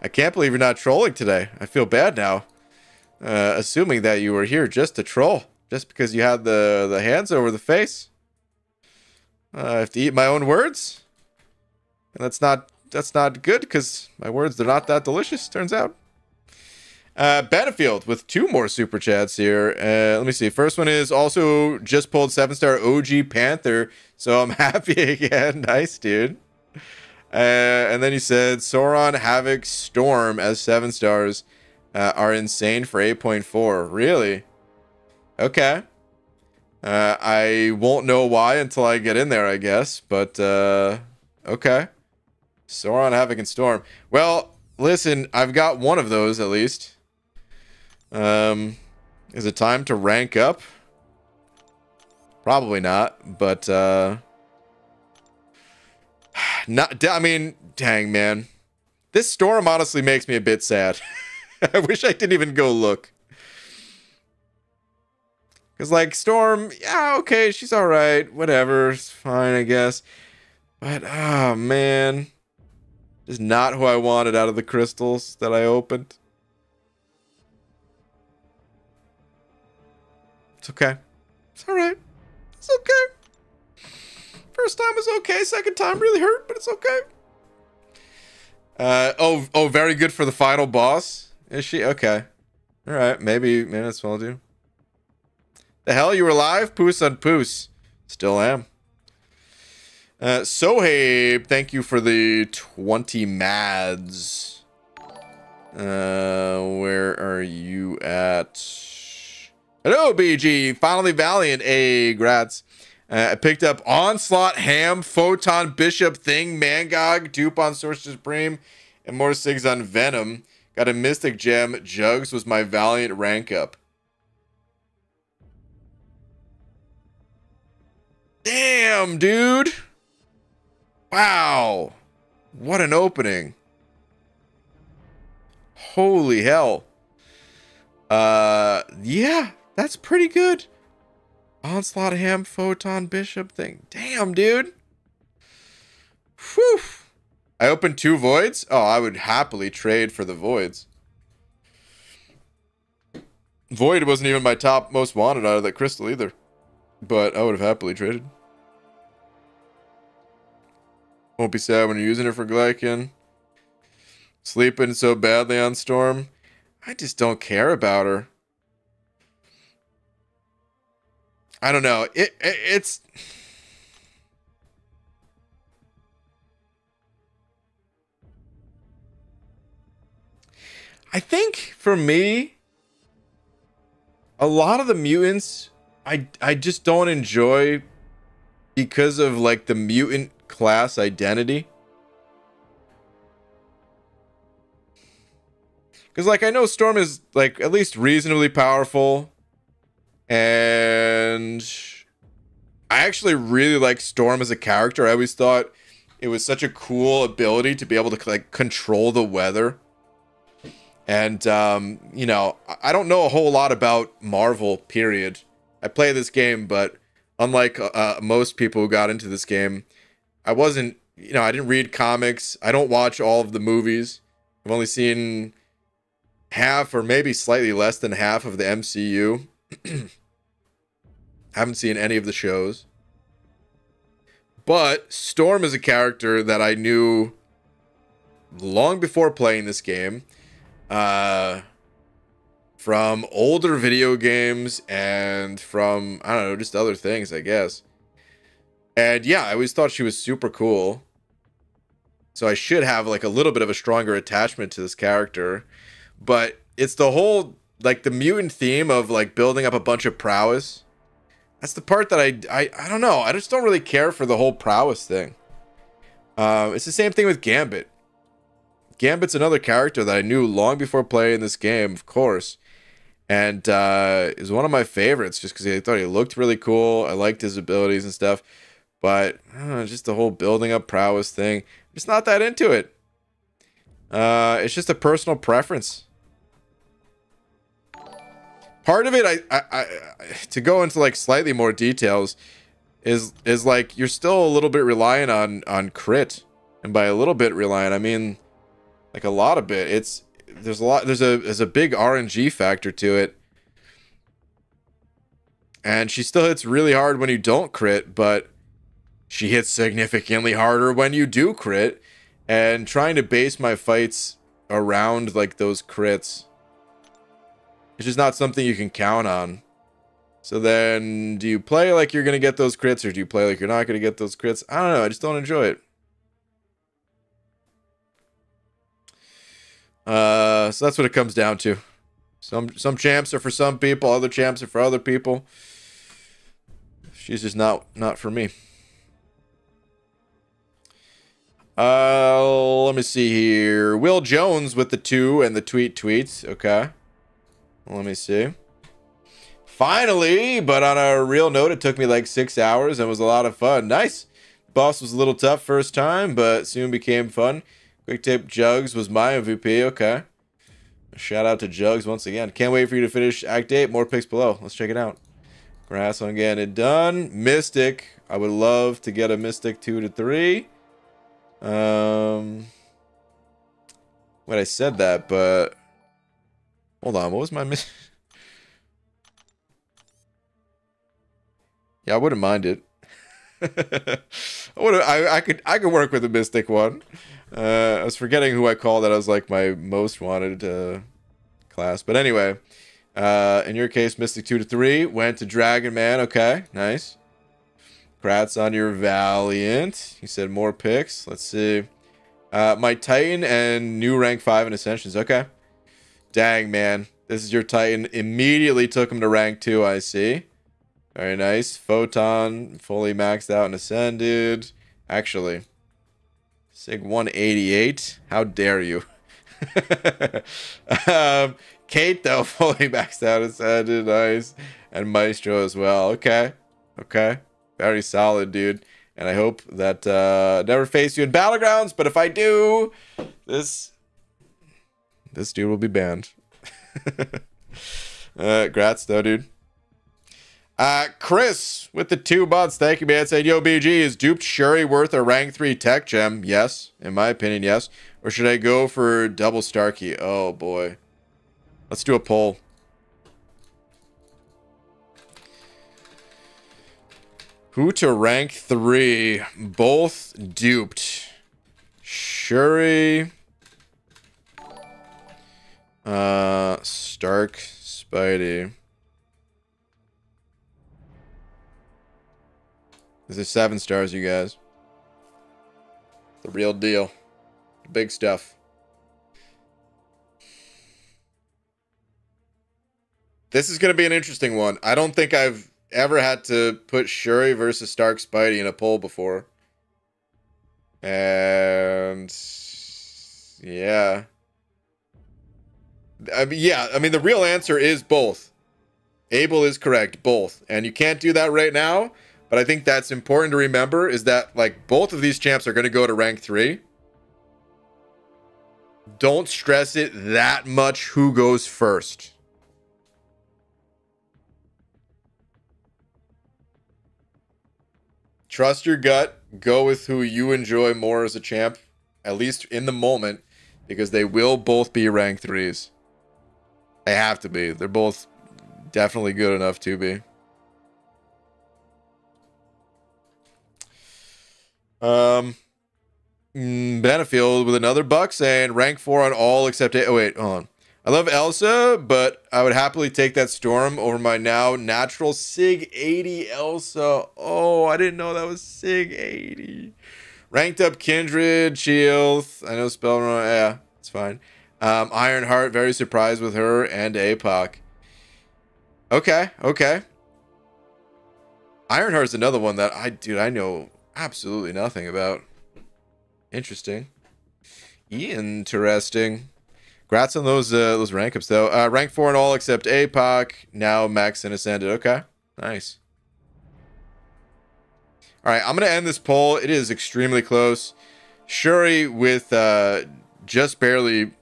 I can't believe you're not trolling today. I feel bad now. Uh, assuming that you were here just to troll. Just because you had the, the hands over the face. Uh, I have to eat my own words. And that's not that's not good because my words they're not that delicious, turns out. Uh, Battlefield with two more super chats here. Uh, let me see. First one is also just pulled seven star OG Panther, so I'm *laughs* happy again. *laughs* nice, dude. Uh, and then he said Sauron, Havoc, Storm as seven stars uh, are insane for 8.4. Really? Okay. Uh, I won't know why until I get in there, I guess. But uh, okay. Sauron, Havoc, and Storm. Well, listen, I've got one of those at least. Um, is it time to rank up? Probably not, but uh, *sighs* not. I mean, dang man, this storm honestly makes me a bit sad. *laughs* I wish I didn't even go look. Cause like Storm, yeah, okay, she's all right, whatever, it's fine, I guess. But oh man, is not who I wanted out of the crystals that I opened. It's okay. It's all right. It's okay. First time was okay. Second time really hurt, but it's okay. Uh, oh, oh, very good for the final boss. Is she okay? All right, maybe, maybe that's what I'll do. The hell, you were live? Poos on Poos. Still am. Uh, Sohabe, thank you for the 20 mads. Uh, where are you at? Hello, BG. Finally Valiant. Hey, grats. Uh, I picked up Onslaught, Ham, Photon, Bishop, Thing, Mangog, Dupe on Sorcerer Supreme, and more SIGs on Venom. Got a Mystic Gem. Jugs was my Valiant rank up. Damn, dude. Wow. What an opening. Holy hell. Uh, yeah, that's pretty good. Onslaught Ham Photon Bishop thing. Damn, dude. Whew. I opened two voids. Oh, I would happily trade for the voids. Void wasn't even my top most wanted out of that crystal either. But I would have happily traded. Won't be sad when you're using it for Glykon. Sleeping so badly on Storm. I just don't care about her. I don't know. It, it it's I think for me a lot of the mutants I I just don't enjoy because of like the mutant class identity. Because, like, I know Storm is, like, at least reasonably powerful. And I actually really like Storm as a character. I always thought it was such a cool ability to be able to, like, control the weather. And, um, you know, I don't know a whole lot about Marvel, period. I play this game, but unlike uh, most people who got into this game, I wasn't, you know, I didn't read comics. I don't watch all of the movies. I've only seen half or maybe slightly less than half of the MCU. *clears throat* Haven't seen any of the shows. But Storm is a character that I knew long before playing this game. Uh, from older video games and from, I don't know, just other things, I guess. And yeah, I always thought she was super cool. So I should have like a little bit of a stronger attachment to this character. But it's the whole like the mutant theme of like building up a bunch of prowess. That's the part that I I, I don't know. I just don't really care for the whole prowess thing. Uh, it's the same thing with Gambit. Gambit's another character that I knew long before playing this game, of course, and uh, is one of my favorites just because I thought he looked really cool. I liked his abilities and stuff. But know, just the whole building up prowess thing, I'm just not that into it. Uh, it's just a personal preference. Part of it, I, I, I, to go into like slightly more details, is is like you're still a little bit reliant on on crit, and by a little bit reliant, I mean like a lot of bit. It's there's a lot there's a there's a big RNG factor to it. And she still hits really hard when you don't crit, but she hits significantly harder when you do crit. And trying to base my fights around like those crits it's just not something you can count on. So then, do you play like you're going to get those crits, or do you play like you're not going to get those crits? I don't know. I just don't enjoy it. Uh, so that's what it comes down to. Some some champs are for some people, other champs are for other people. She's just not not for me. Uh, let me see here. Will Jones with the two and the tweet tweets. Okay. Let me see. Finally, but on a real note, it took me like six hours and was a lot of fun. Nice. Boss was a little tough first time, but soon became fun. Quick tip, Jugs was my MVP. Okay. Shout out to Jugs once again. Can't wait for you to finish Act 8. More picks below. Let's check it out. Grass on getting it done. Mystic. I would love to get a Mystic 2 to 3. Um, when I said that, but hold on, what was my miss? *laughs* yeah, I wouldn't mind it. *laughs* I would. I, I could I could work with a mystic one. Uh, I was forgetting who I called that I was like my most wanted uh, class. But anyway, uh, in your case, Mystic 2 to 3 went to Dragon Man. Okay, nice. Congrats on your Valiant. He said more picks. Let's see. Uh, my Titan and new rank 5 in Ascensions. Okay. Dang, man. This is your Titan. Immediately took him to rank 2, I see. Very nice. Photon, fully maxed out and ascended. Actually, Sig 188. How dare you? *laughs* um, Kate, though, *laughs* fully maxed out and ascended. Nice. And Maestro as well. Okay. Okay. Very solid, dude. And I hope that uh, never face you in battlegrounds. But if I do, this this dude will be banned. *laughs* uh, grats, though, dude. Uh, Chris with the two bots. Thank you, man. Said, Yo, BG, is duped Shuri worth a rank three tech gem? Yes, in my opinion, yes. Or should I go for double Starkey? Oh boy. Let's do a poll. Who to rank three? Both duped. Shuri. Uh, Stark, Spidey. This is seven stars, you guys. The real deal. The big stuff. This is going to be an interesting one. I don't think I've ever had to put Shuri versus Stark Spidey in a poll before. And yeah. I mean, yeah, I mean, the real answer is both. Abel is correct, both. And you can't do that right now but I think that's important to remember is that like both of these champs are going to go to rank 3. Don't stress it that much who goes first. Trust your gut. Go with who you enjoy more as a champ, at least in the moment, because they will both be rank 3s. They have to be. They're both definitely good enough to be. Um, mm, Battlefield with another buck saying rank four on all except eight. Oh wait, hold on. I love Elsa, but I would happily take that storm over my now natural Sig 80 Elsa. Oh, I didn't know that was Sig 80. Ranked up Kindred, Shield. I know spell wrong. Yeah, it's fine. Um, Ironheart, very surprised with her and APOC. Okay, okay. Ironheart's another one that I, dude, I know absolutely nothing about. Interesting. Interesting. Grats on those uh, those rank ups though. Uh, rank four in all except APOC. Now max and ascended. Okay, nice. All right, I'm gonna end this poll. It is extremely close. Shuri with uh, just barely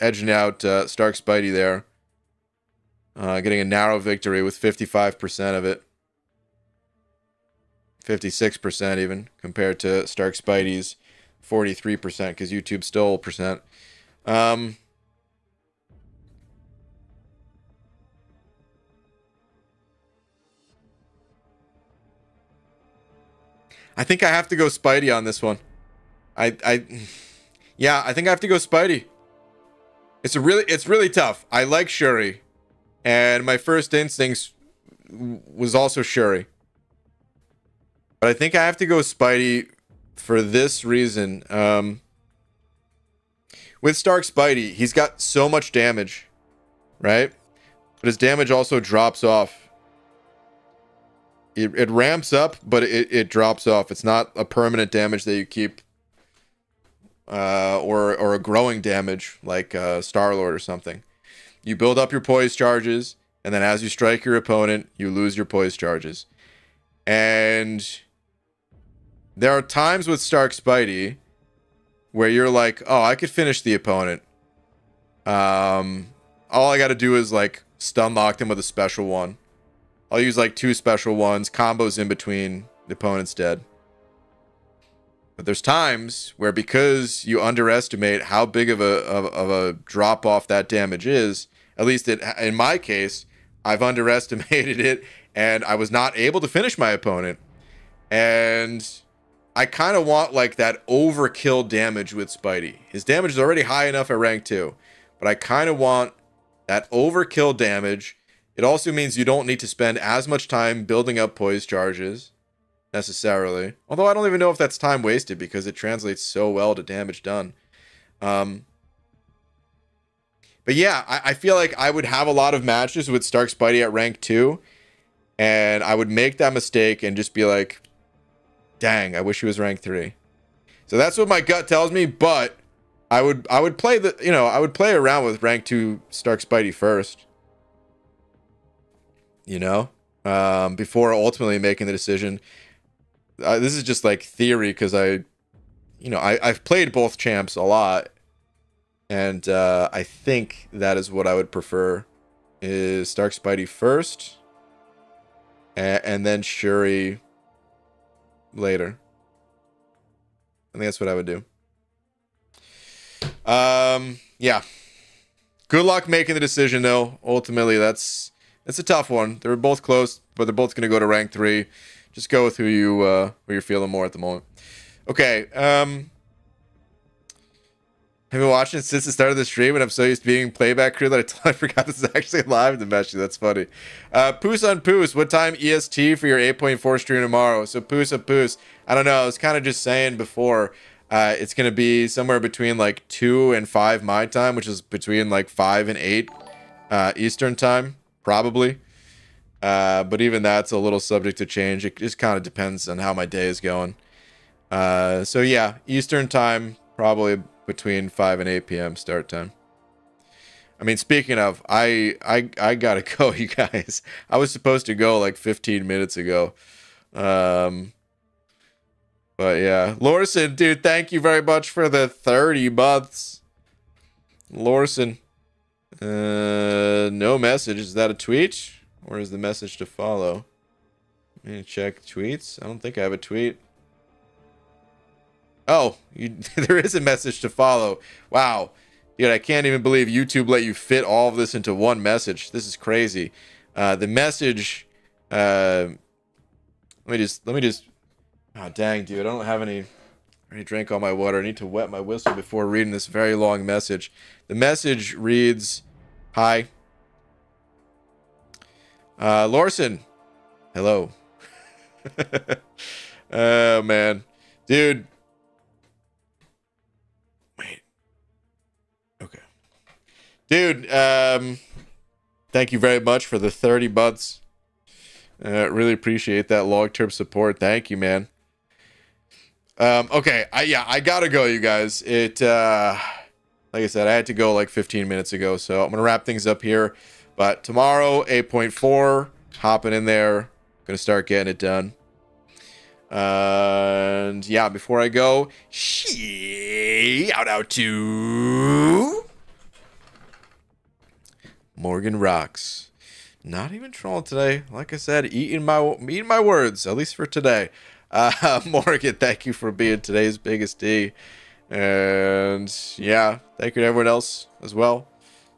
edging out uh, Stark Spidey there. Uh, getting a narrow victory with 55% of it. 56% even compared to Stark Spidey's 43% because YouTube stole percent. Um, I think I have to go Spidey on this one. I I yeah, I think I have to go Spidey. It's a really it's really tough. I like Shuri. And my first instincts was also Shuri. But I think I have to go Spidey for this reason. Um, with Stark Spidey, he's got so much damage, right? But his damage also drops off. It, it ramps up, but it, it drops off. It's not a permanent damage that you keep, uh, or or a growing damage like uh, Star Lord or something. You build up your poise charges, and then as you strike your opponent, you lose your poise charges. And there are times with Stark Spidey where you're like, oh, I could finish the opponent. Um, all I got to do is like stun lock them with a special one. I'll use like two special ones, combos in between the opponent's dead. But there's times where because you underestimate how big of a of, of a drop off that damage is, at least it, in my case, I've *laughs* underestimated it and I was not able to finish my opponent And I kind of want like that overkill damage with Spidey. His damage is already high enough at rank 2, but I kind of want that overkill damage. It also means you don't need to spend as much time building up poise charges necessarily. Although I don't even know if that's time wasted because it translates so well to damage done. Um, but yeah, I, I feel like I would have a lot of matches with Stark Spidey at rank 2 and I would make that mistake and just be like, dang, I wish he was rank 3. So that's what my gut tells me, but I would I would play the you know, I would play around with rank 2 Stark Spidey first. You know? Um, before ultimately making the decision. Uh, this is just like theory because I you know, I, I've played both champs a lot. And uh, I think that is what I would prefer is Stark Spidey first and, and then Shuri later. I think that's what I would do. Um, yeah. Good luck making the decision, though. Ultimately, that's it's a tough one. They're both close, but they're both going to go to rank three. Just go with who you uh, who you're feeling more at the moment. Okay. Um, I've been watching since the start of the stream, and I'm so used to being playback crew that I *laughs* totally forgot this is actually live. The message that's funny. Uh, Poos on Poos, what time EST for your 8.4 stream tomorrow? So Poos on Poos, I don't know. I was kind of just saying before, uh, it's gonna be somewhere between like two and five my time, which is between like five and eight uh, Eastern time, probably. Uh, but even that's a little subject to change. It just kind of depends on how my day is going. Uh, so yeah, Eastern time, probably between 5 and 8 p.m. start time. I mean, speaking of, I I I gotta *laughs* go, you guys. I was supposed to go like 15 minutes ago. Um, but yeah, Lorson, dude, thank you very much for the 30 months. Lorson, uh, no message. Is that a tweet or is the message to follow? Let me check tweets. I don't think I have a tweet. Oh, you, *laughs* there is a message to follow. Wow. Dude, I can't even believe YouTube let you fit all of this into one message. This is crazy. Uh, the message, uh, let me just, let me just, oh, dang, dude, I don't have any, I already drank all my water. I need to wet my whistle before reading this very long message. The message reads, Hi. Uh, Lorson. Hello. *laughs* oh, man. Dude, Wait. Okay. dude um thank you very much for the 30 months uh, really appreciate that long-term support thank you man um okay i yeah i gotta go you guys it uh like i said i had to go like 15 minutes ago so i'm gonna wrap things up here but tomorrow 8.4 hopping in there gonna start getting it done and yeah before i go shout out out to Morgan rocks. Not even trolling today. Like I said, eating my eating my words, at least for today. *laughs* Uh, Morgan, thank you for being today's biggest D. And yeah, thank you to everyone else as well.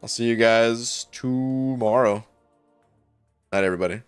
I'll see you guys tomorrow. Night, everybody.